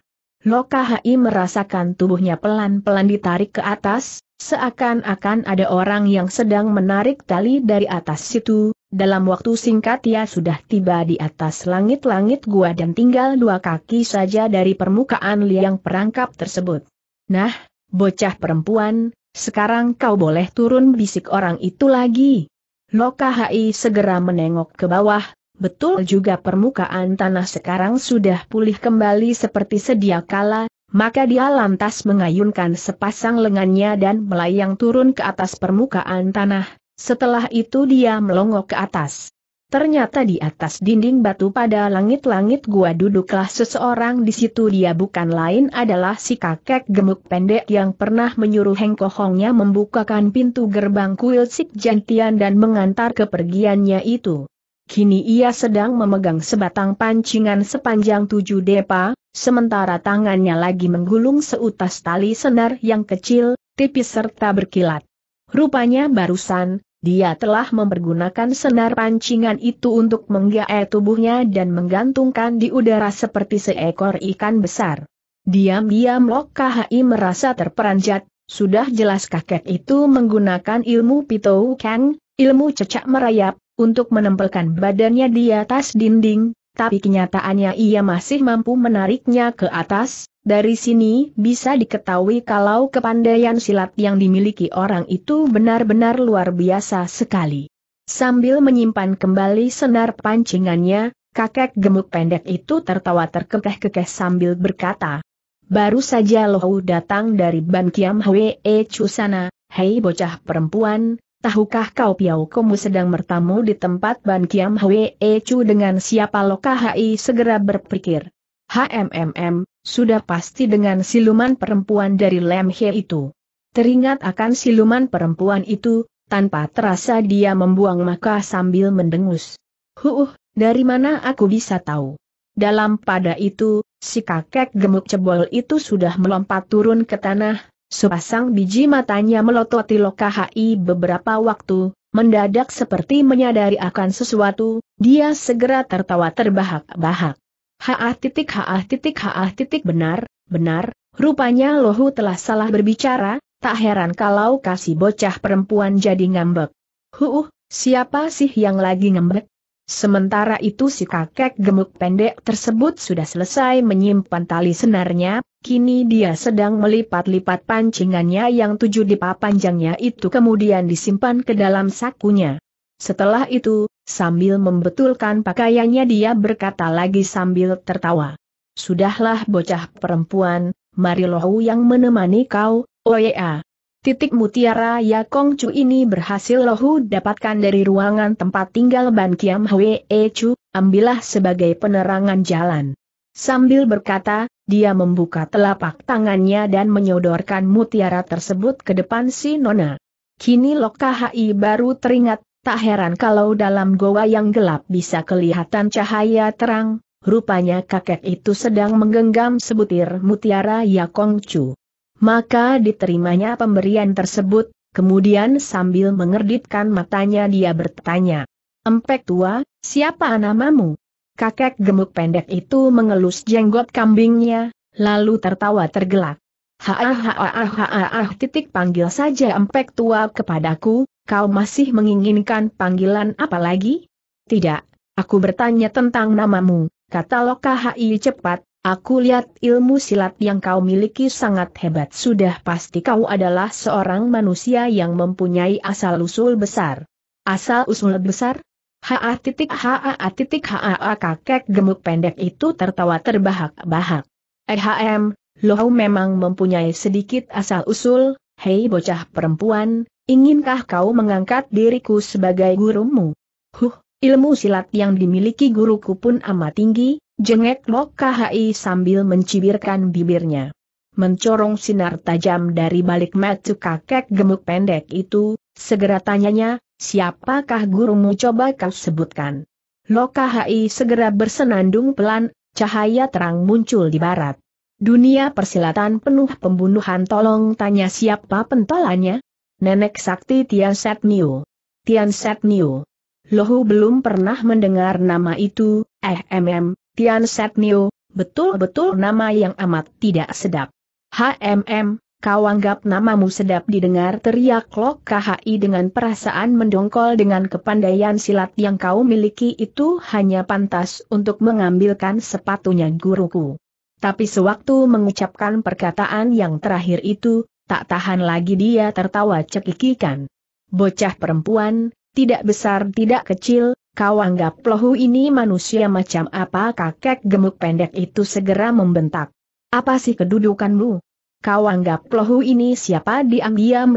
Loka Hai merasakan tubuhnya pelan-pelan ditarik ke atas, seakan-akan ada orang yang sedang menarik tali dari atas situ, dalam waktu singkat ia sudah tiba di atas langit-langit gua dan tinggal dua kaki saja dari permukaan liang perangkap tersebut. Nah, bocah perempuan, sekarang kau boleh turun bisik orang itu lagi. Loka Hai segera menengok ke bawah, Betul juga permukaan tanah sekarang sudah pulih kembali seperti sedia kala, maka dia lantas mengayunkan sepasang lengannya dan melayang turun ke atas permukaan tanah. Setelah itu dia melongok ke atas. Ternyata di atas dinding batu pada langit-langit gua duduklah seseorang di situ dia bukan lain adalah si kakek gemuk pendek yang pernah menyuruh Hengkohongnya membukakan pintu gerbang kuil Sik Jantian dan mengantar kepergiannya itu. Kini ia sedang memegang sebatang pancingan sepanjang tujuh depa, sementara tangannya lagi menggulung seutas tali senar yang kecil, tipis serta berkilat. Rupanya barusan, dia telah mempergunakan senar pancingan itu untuk menggae tubuhnya dan menggantungkan di udara seperti seekor ikan besar. Diam-diam Lok KHI merasa terperanjat, sudah jelas kakek itu menggunakan ilmu Pitou Kang, ilmu cecak merayap, untuk menempelkan badannya di atas dinding, tapi kenyataannya ia masih mampu menariknya ke atas, dari sini bisa diketahui kalau kepandaian silat yang dimiliki orang itu benar-benar luar biasa sekali. Sambil menyimpan kembali senar pancingannya, kakek gemuk pendek itu tertawa terkekeh-kekeh sambil berkata, Baru saja Lohu datang dari Ban Kiam Hwe E Chusana, hei bocah perempuan, Tahukah kau Piau Komu sedang bertamu di tempat Ban Kiam Hwe Chu dengan siapa Loka Hai segera berpikir. HMMM, sudah pasti dengan siluman perempuan dari Lem He itu. Teringat akan siluman perempuan itu, tanpa terasa dia membuang maka sambil mendengus. Huh, dari mana aku bisa tahu? Dalam pada itu, si kakek gemuk cebol itu sudah melompat turun ke tanah, Sepasang biji matanya melototi Loka Hai beberapa waktu, mendadak seperti menyadari akan sesuatu, dia segera tertawa terbahak-bahak. Haa titik haa titik haa titik benar, benar, rupanya Lohu telah salah berbicara, tak heran kalau kasih bocah perempuan jadi ngambek. Huh, siapa sih yang lagi ngambek? Sementara itu si kakek gemuk pendek tersebut sudah selesai menyimpan tali senarnya, kini dia sedang melipat-lipat pancingannya yang tujuh dipa panjangnya itu kemudian disimpan ke dalam sakunya. Setelah itu, sambil membetulkan pakaiannya dia berkata lagi sambil tertawa. Sudahlah bocah perempuan, mari lohu yang menemani kau, oya. Titik mutiara ya Kong Chu ini berhasil Lohu dapatkan dari ruangan tempat tinggal Ban Kiam Hwe E Chu, ambillah sebagai penerangan jalan. Sambil berkata, dia membuka telapak tangannya dan menyodorkan mutiara tersebut ke depan si Nona. Kini Loka Hai baru teringat, tak heran kalau dalam goa yang gelap bisa kelihatan cahaya terang, rupanya kakek itu sedang menggenggam sebutir mutiara ya Kong Chu. Maka diterimanya pemberian tersebut, kemudian sambil mengerdipkan matanya dia bertanya. Empek tua, siapa namamu? Kakek gemuk pendek itu mengelus jenggot kambingnya, lalu tertawa tergelak. Haa haa haa haa titik panggil saja empek tua kepadaku, kau masih menginginkan panggilan apa lagi? Tidak, aku bertanya tentang namamu, kata Loka Hai cepat, Aku lihat ilmu silat yang kau miliki sangat hebat sudah pasti kau adalah seorang manusia yang mempunyai asal-usul besar. Asal-usul besar? Haa titik haa titik haa kakek gemuk pendek itu tertawa terbahak-bahak. EHM, lo memang mempunyai sedikit asal-usul, hei bocah perempuan, inginkah kau mengangkat diriku sebagai gurumu? Huh, ilmu silat yang dimiliki guruku pun amat tinggi, Jengek Lok KHI sambil mencibirkan bibirnya. mencorong sinar tajam dari balik mata kakek gemuk pendek itu, segera tanyanya, siapakah gurumu coba kau sebutkan. Loka Hai segera bersenandung pelan, cahaya terang muncul di barat. Dunia persilatan penuh pembunuhan tolong tanya siapa pentolannya? Nenek Sakti Tian Set Niu. Tian Set Niu. Lohu belum pernah mendengar nama itu, eh mm, Tian Set Niu, betul-betul nama yang amat tidak sedap. HMM, kau anggap namamu sedap didengar teriak Lok KHI dengan perasaan mendongkol dengan kepandaian silat yang kau miliki itu hanya pantas untuk mengambilkan sepatunya guruku. Tapi sewaktu mengucapkan perkataan yang terakhir itu, tak tahan lagi dia tertawa cekikikan. Bocah perempuan, tidak besar tidak kecil, kau anggap lohu ini manusia macam apa kakek gemuk pendek itu segera membentak. Apa sih kedudukanmu? Kau anggap lohu ini siapa diam-diam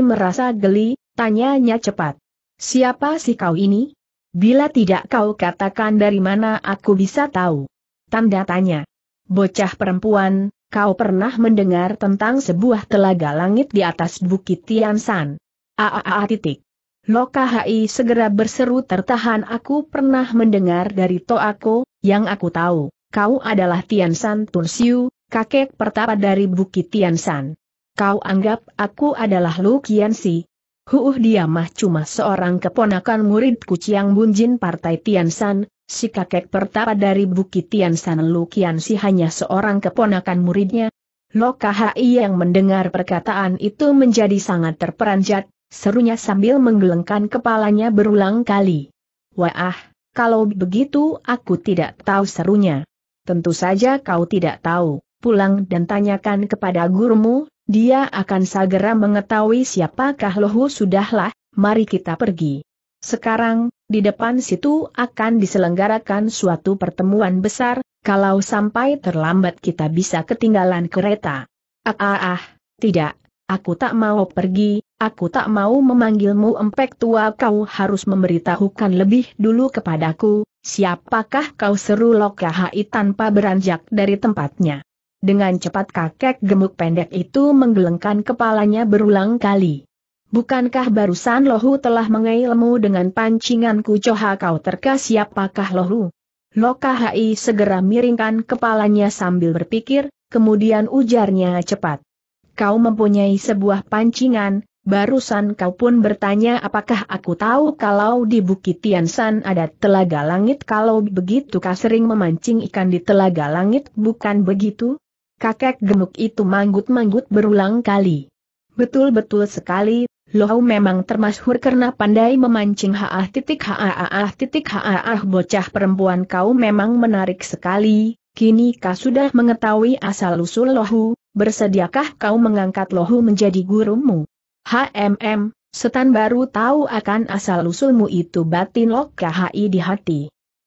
merasa geli, tanyanya cepat. Siapa sih kau ini? Bila tidak kau katakan dari mana aku bisa tahu. Tanda tanya. Bocah perempuan, kau pernah mendengar tentang sebuah telaga langit di atas Bukit Tiansan? Aaaa titik. Loka HI segera berseru tertahan aku pernah mendengar dari Toako, yang aku tahu, kau adalah Tiansan Tunsiu, kakek pertama dari Bukit Tiansan. Kau anggap aku adalah Lu Qianxi. Huuh dia mah cuma seorang keponakan murid Kuciang Bunjin Partai Tiansan, si kakek pertama dari Bukit Tiansan Lukian si hanya seorang keponakan muridnya. Loka Hai yang mendengar perkataan itu menjadi sangat terperanjat, serunya sambil menggelengkan kepalanya berulang kali. Wah, kalau begitu aku tidak tahu serunya. Tentu saja kau tidak tahu, pulang dan tanyakan kepada gurumu, dia akan segera mengetahui siapakah lohu sudahlah, mari kita pergi. Sekarang, di depan situ akan diselenggarakan suatu pertemuan besar, kalau sampai terlambat kita bisa ketinggalan kereta. Ah ah ah, tidak, aku tak mau pergi, aku tak mau memanggilmu empek tua kau harus memberitahukan lebih dulu kepadaku, siapakah kau seru Lokahai tanpa beranjak dari tempatnya. Dengan cepat kakek gemuk pendek itu menggelengkan kepalanya berulang kali. Bukankah barusan Lohu telah mengailmu dengan pancinganku coha kau terka siapakah Lohu? Loka Hai segera miringkan kepalanya sambil berpikir, kemudian ujarnya cepat. Kau mempunyai sebuah pancingan, barusan kau pun bertanya apakah aku tahu kalau di Bukit Tiansan ada telaga langit. Kalau begitu kau sering memancing ikan di telaga langit bukan begitu? Kakek gemuk itu manggut-manggut berulang kali. Betul-betul sekali, Loh memang termasyhur karena pandai memancing. Haah titik haah titik haah. Bocah perempuan kau memang menarik sekali, kini kau sudah mengetahui asal-usul lohu, bersediakah kau mengangkat lohu menjadi gurumu? HMM, setan baru tahu akan asal-usulmu itu batin lok KHI di hati.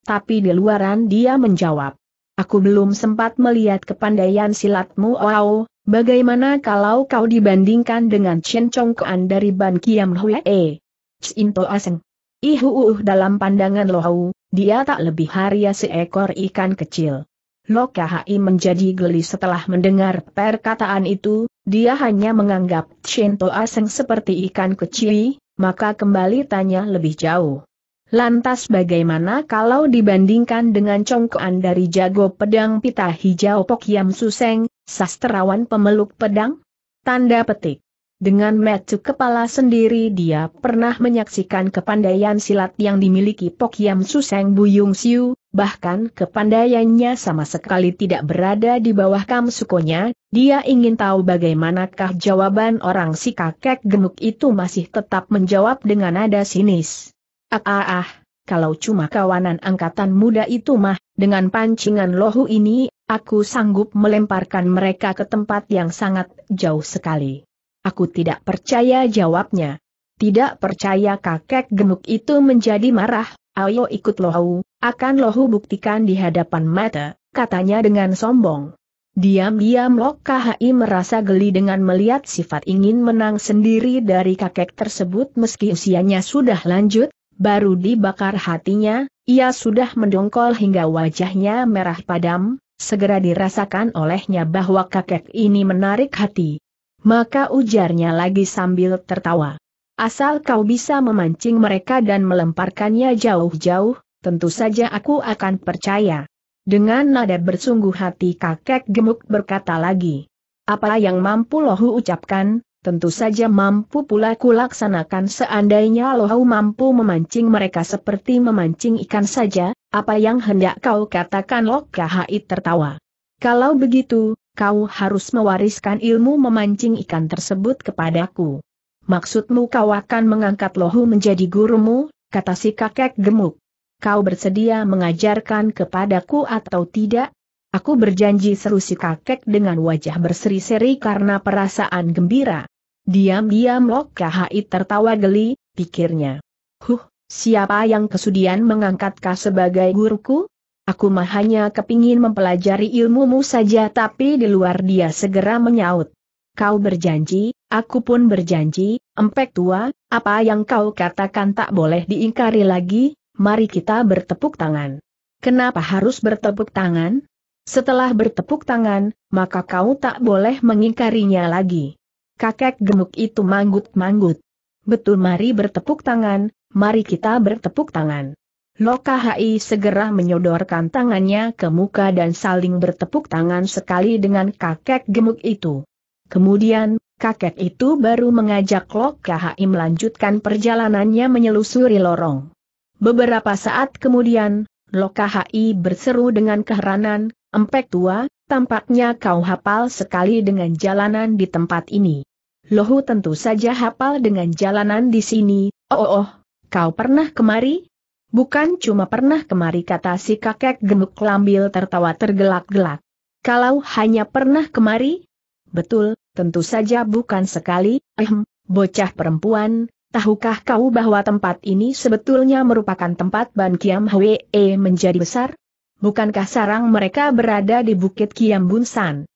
Tapi di luaran dia menjawab. Aku belum sempat melihat kepandaian silatmu wow, Bagaimana kalau kau dibandingkan dengan Chen Chong Kuan dari Ban Kiam Hue? Cinto Aseng. Ihu uh dalam pandangan Lohau, dia tak lebih haria seekor ikan kecil. Loka Hai menjadi geli setelah mendengar perkataan itu, dia hanya menganggap Cinto Aseng seperti ikan kecil, maka kembali tanya lebih jauh. Lantas bagaimana kalau dibandingkan dengan congkoan dari jago pedang pita hijau Pokyam Suseng, sastrawan pemeluk pedang? Tanda petik. Dengan metu kepala sendiri dia pernah menyaksikan kepandaian silat yang dimiliki Pokyam Suseng Buyung Siu, bahkan kepandaiannya sama sekali tidak berada di bawah kamsukonya, dia ingin tahu bagaimanakah jawaban orang si kakek gemuk itu masih tetap menjawab dengan nada sinis. Ah ah ah, kalau cuma kawanan angkatan muda itu mah, dengan pancingan lohu ini, aku sanggup melemparkan mereka ke tempat yang sangat jauh sekali. Aku tidak percaya jawabnya. Tidak percaya kakek gemuk itu menjadi marah, ayo ikut lohu, akan lohu buktikan di hadapan mata, katanya dengan sombong. Diam-diam Lok KHI merasa geli dengan melihat sifat ingin menang sendiri dari kakek tersebut meski usianya sudah lanjut, baru dibakar hatinya, ia sudah mendongkol hingga wajahnya merah padam, segera dirasakan olehnya bahwa kakek ini menarik hati. Maka ujarnya lagi sambil tertawa. Asal kau bisa memancing mereka dan melemparkannya jauh-jauh, tentu saja aku akan percaya. Dengan nada bersungguh hati kakek gemuk berkata lagi. Apa yang mampu lohu ucapkan, tentu saja mampu pula kulaksanakan seandainya lohu mampu memancing mereka seperti memancing ikan saja, apa yang hendak kau katakan Lok KHI tertawa. Kalau begitu, kau harus mewariskan ilmu memancing ikan tersebut kepadaku. Maksudmu kau akan mengangkat lohu menjadi gurumu, kata si kakek gemuk. Kau bersedia mengajarkan kepadaku atau tidak? Aku berjanji seru si kakek dengan wajah berseri-seri karena perasaan gembira. Diam-diam Lok KHI tertawa geli, pikirnya. Huh, siapa yang kesudian mengangkatkah sebagai guruku? Aku mah hanya kepingin mempelajari ilmumu saja tapi di luar dia segera menyaut. Kau berjanji, aku pun berjanji, empek tua, apa yang kau katakan tak boleh diingkari lagi, mari kita bertepuk tangan. Kenapa harus bertepuk tangan? Setelah bertepuk tangan, maka kau tak boleh mengingkarinya lagi. Kakek gemuk itu manggut-manggut. Betul mari bertepuk tangan, mari kita bertepuk tangan. Loka HI segera menyodorkan tangannya ke muka dan saling bertepuk tangan sekali dengan kakek gemuk itu. Kemudian, kakek itu baru mengajak Loka HI melanjutkan perjalanannya menyelusuri lorong. Beberapa saat kemudian, Loka HI berseru dengan keheranan, Empek tua, tampaknya kau hafal sekali dengan jalanan di tempat ini. Lohu tentu saja hafal dengan jalanan di sini, oh oh, oh kau pernah kemari? Bukan cuma pernah kemari kata si kakek gemuk lambil tertawa tergelak-gelak. Kalau hanya pernah kemari? Betul, tentu saja bukan sekali, ehm, bocah perempuan, tahukah kau bahwa tempat ini sebetulnya merupakan tempat Ban Kiam Hwe menjadi besar? Bukankah sarang mereka berada di Bukit Kiam Bunsan?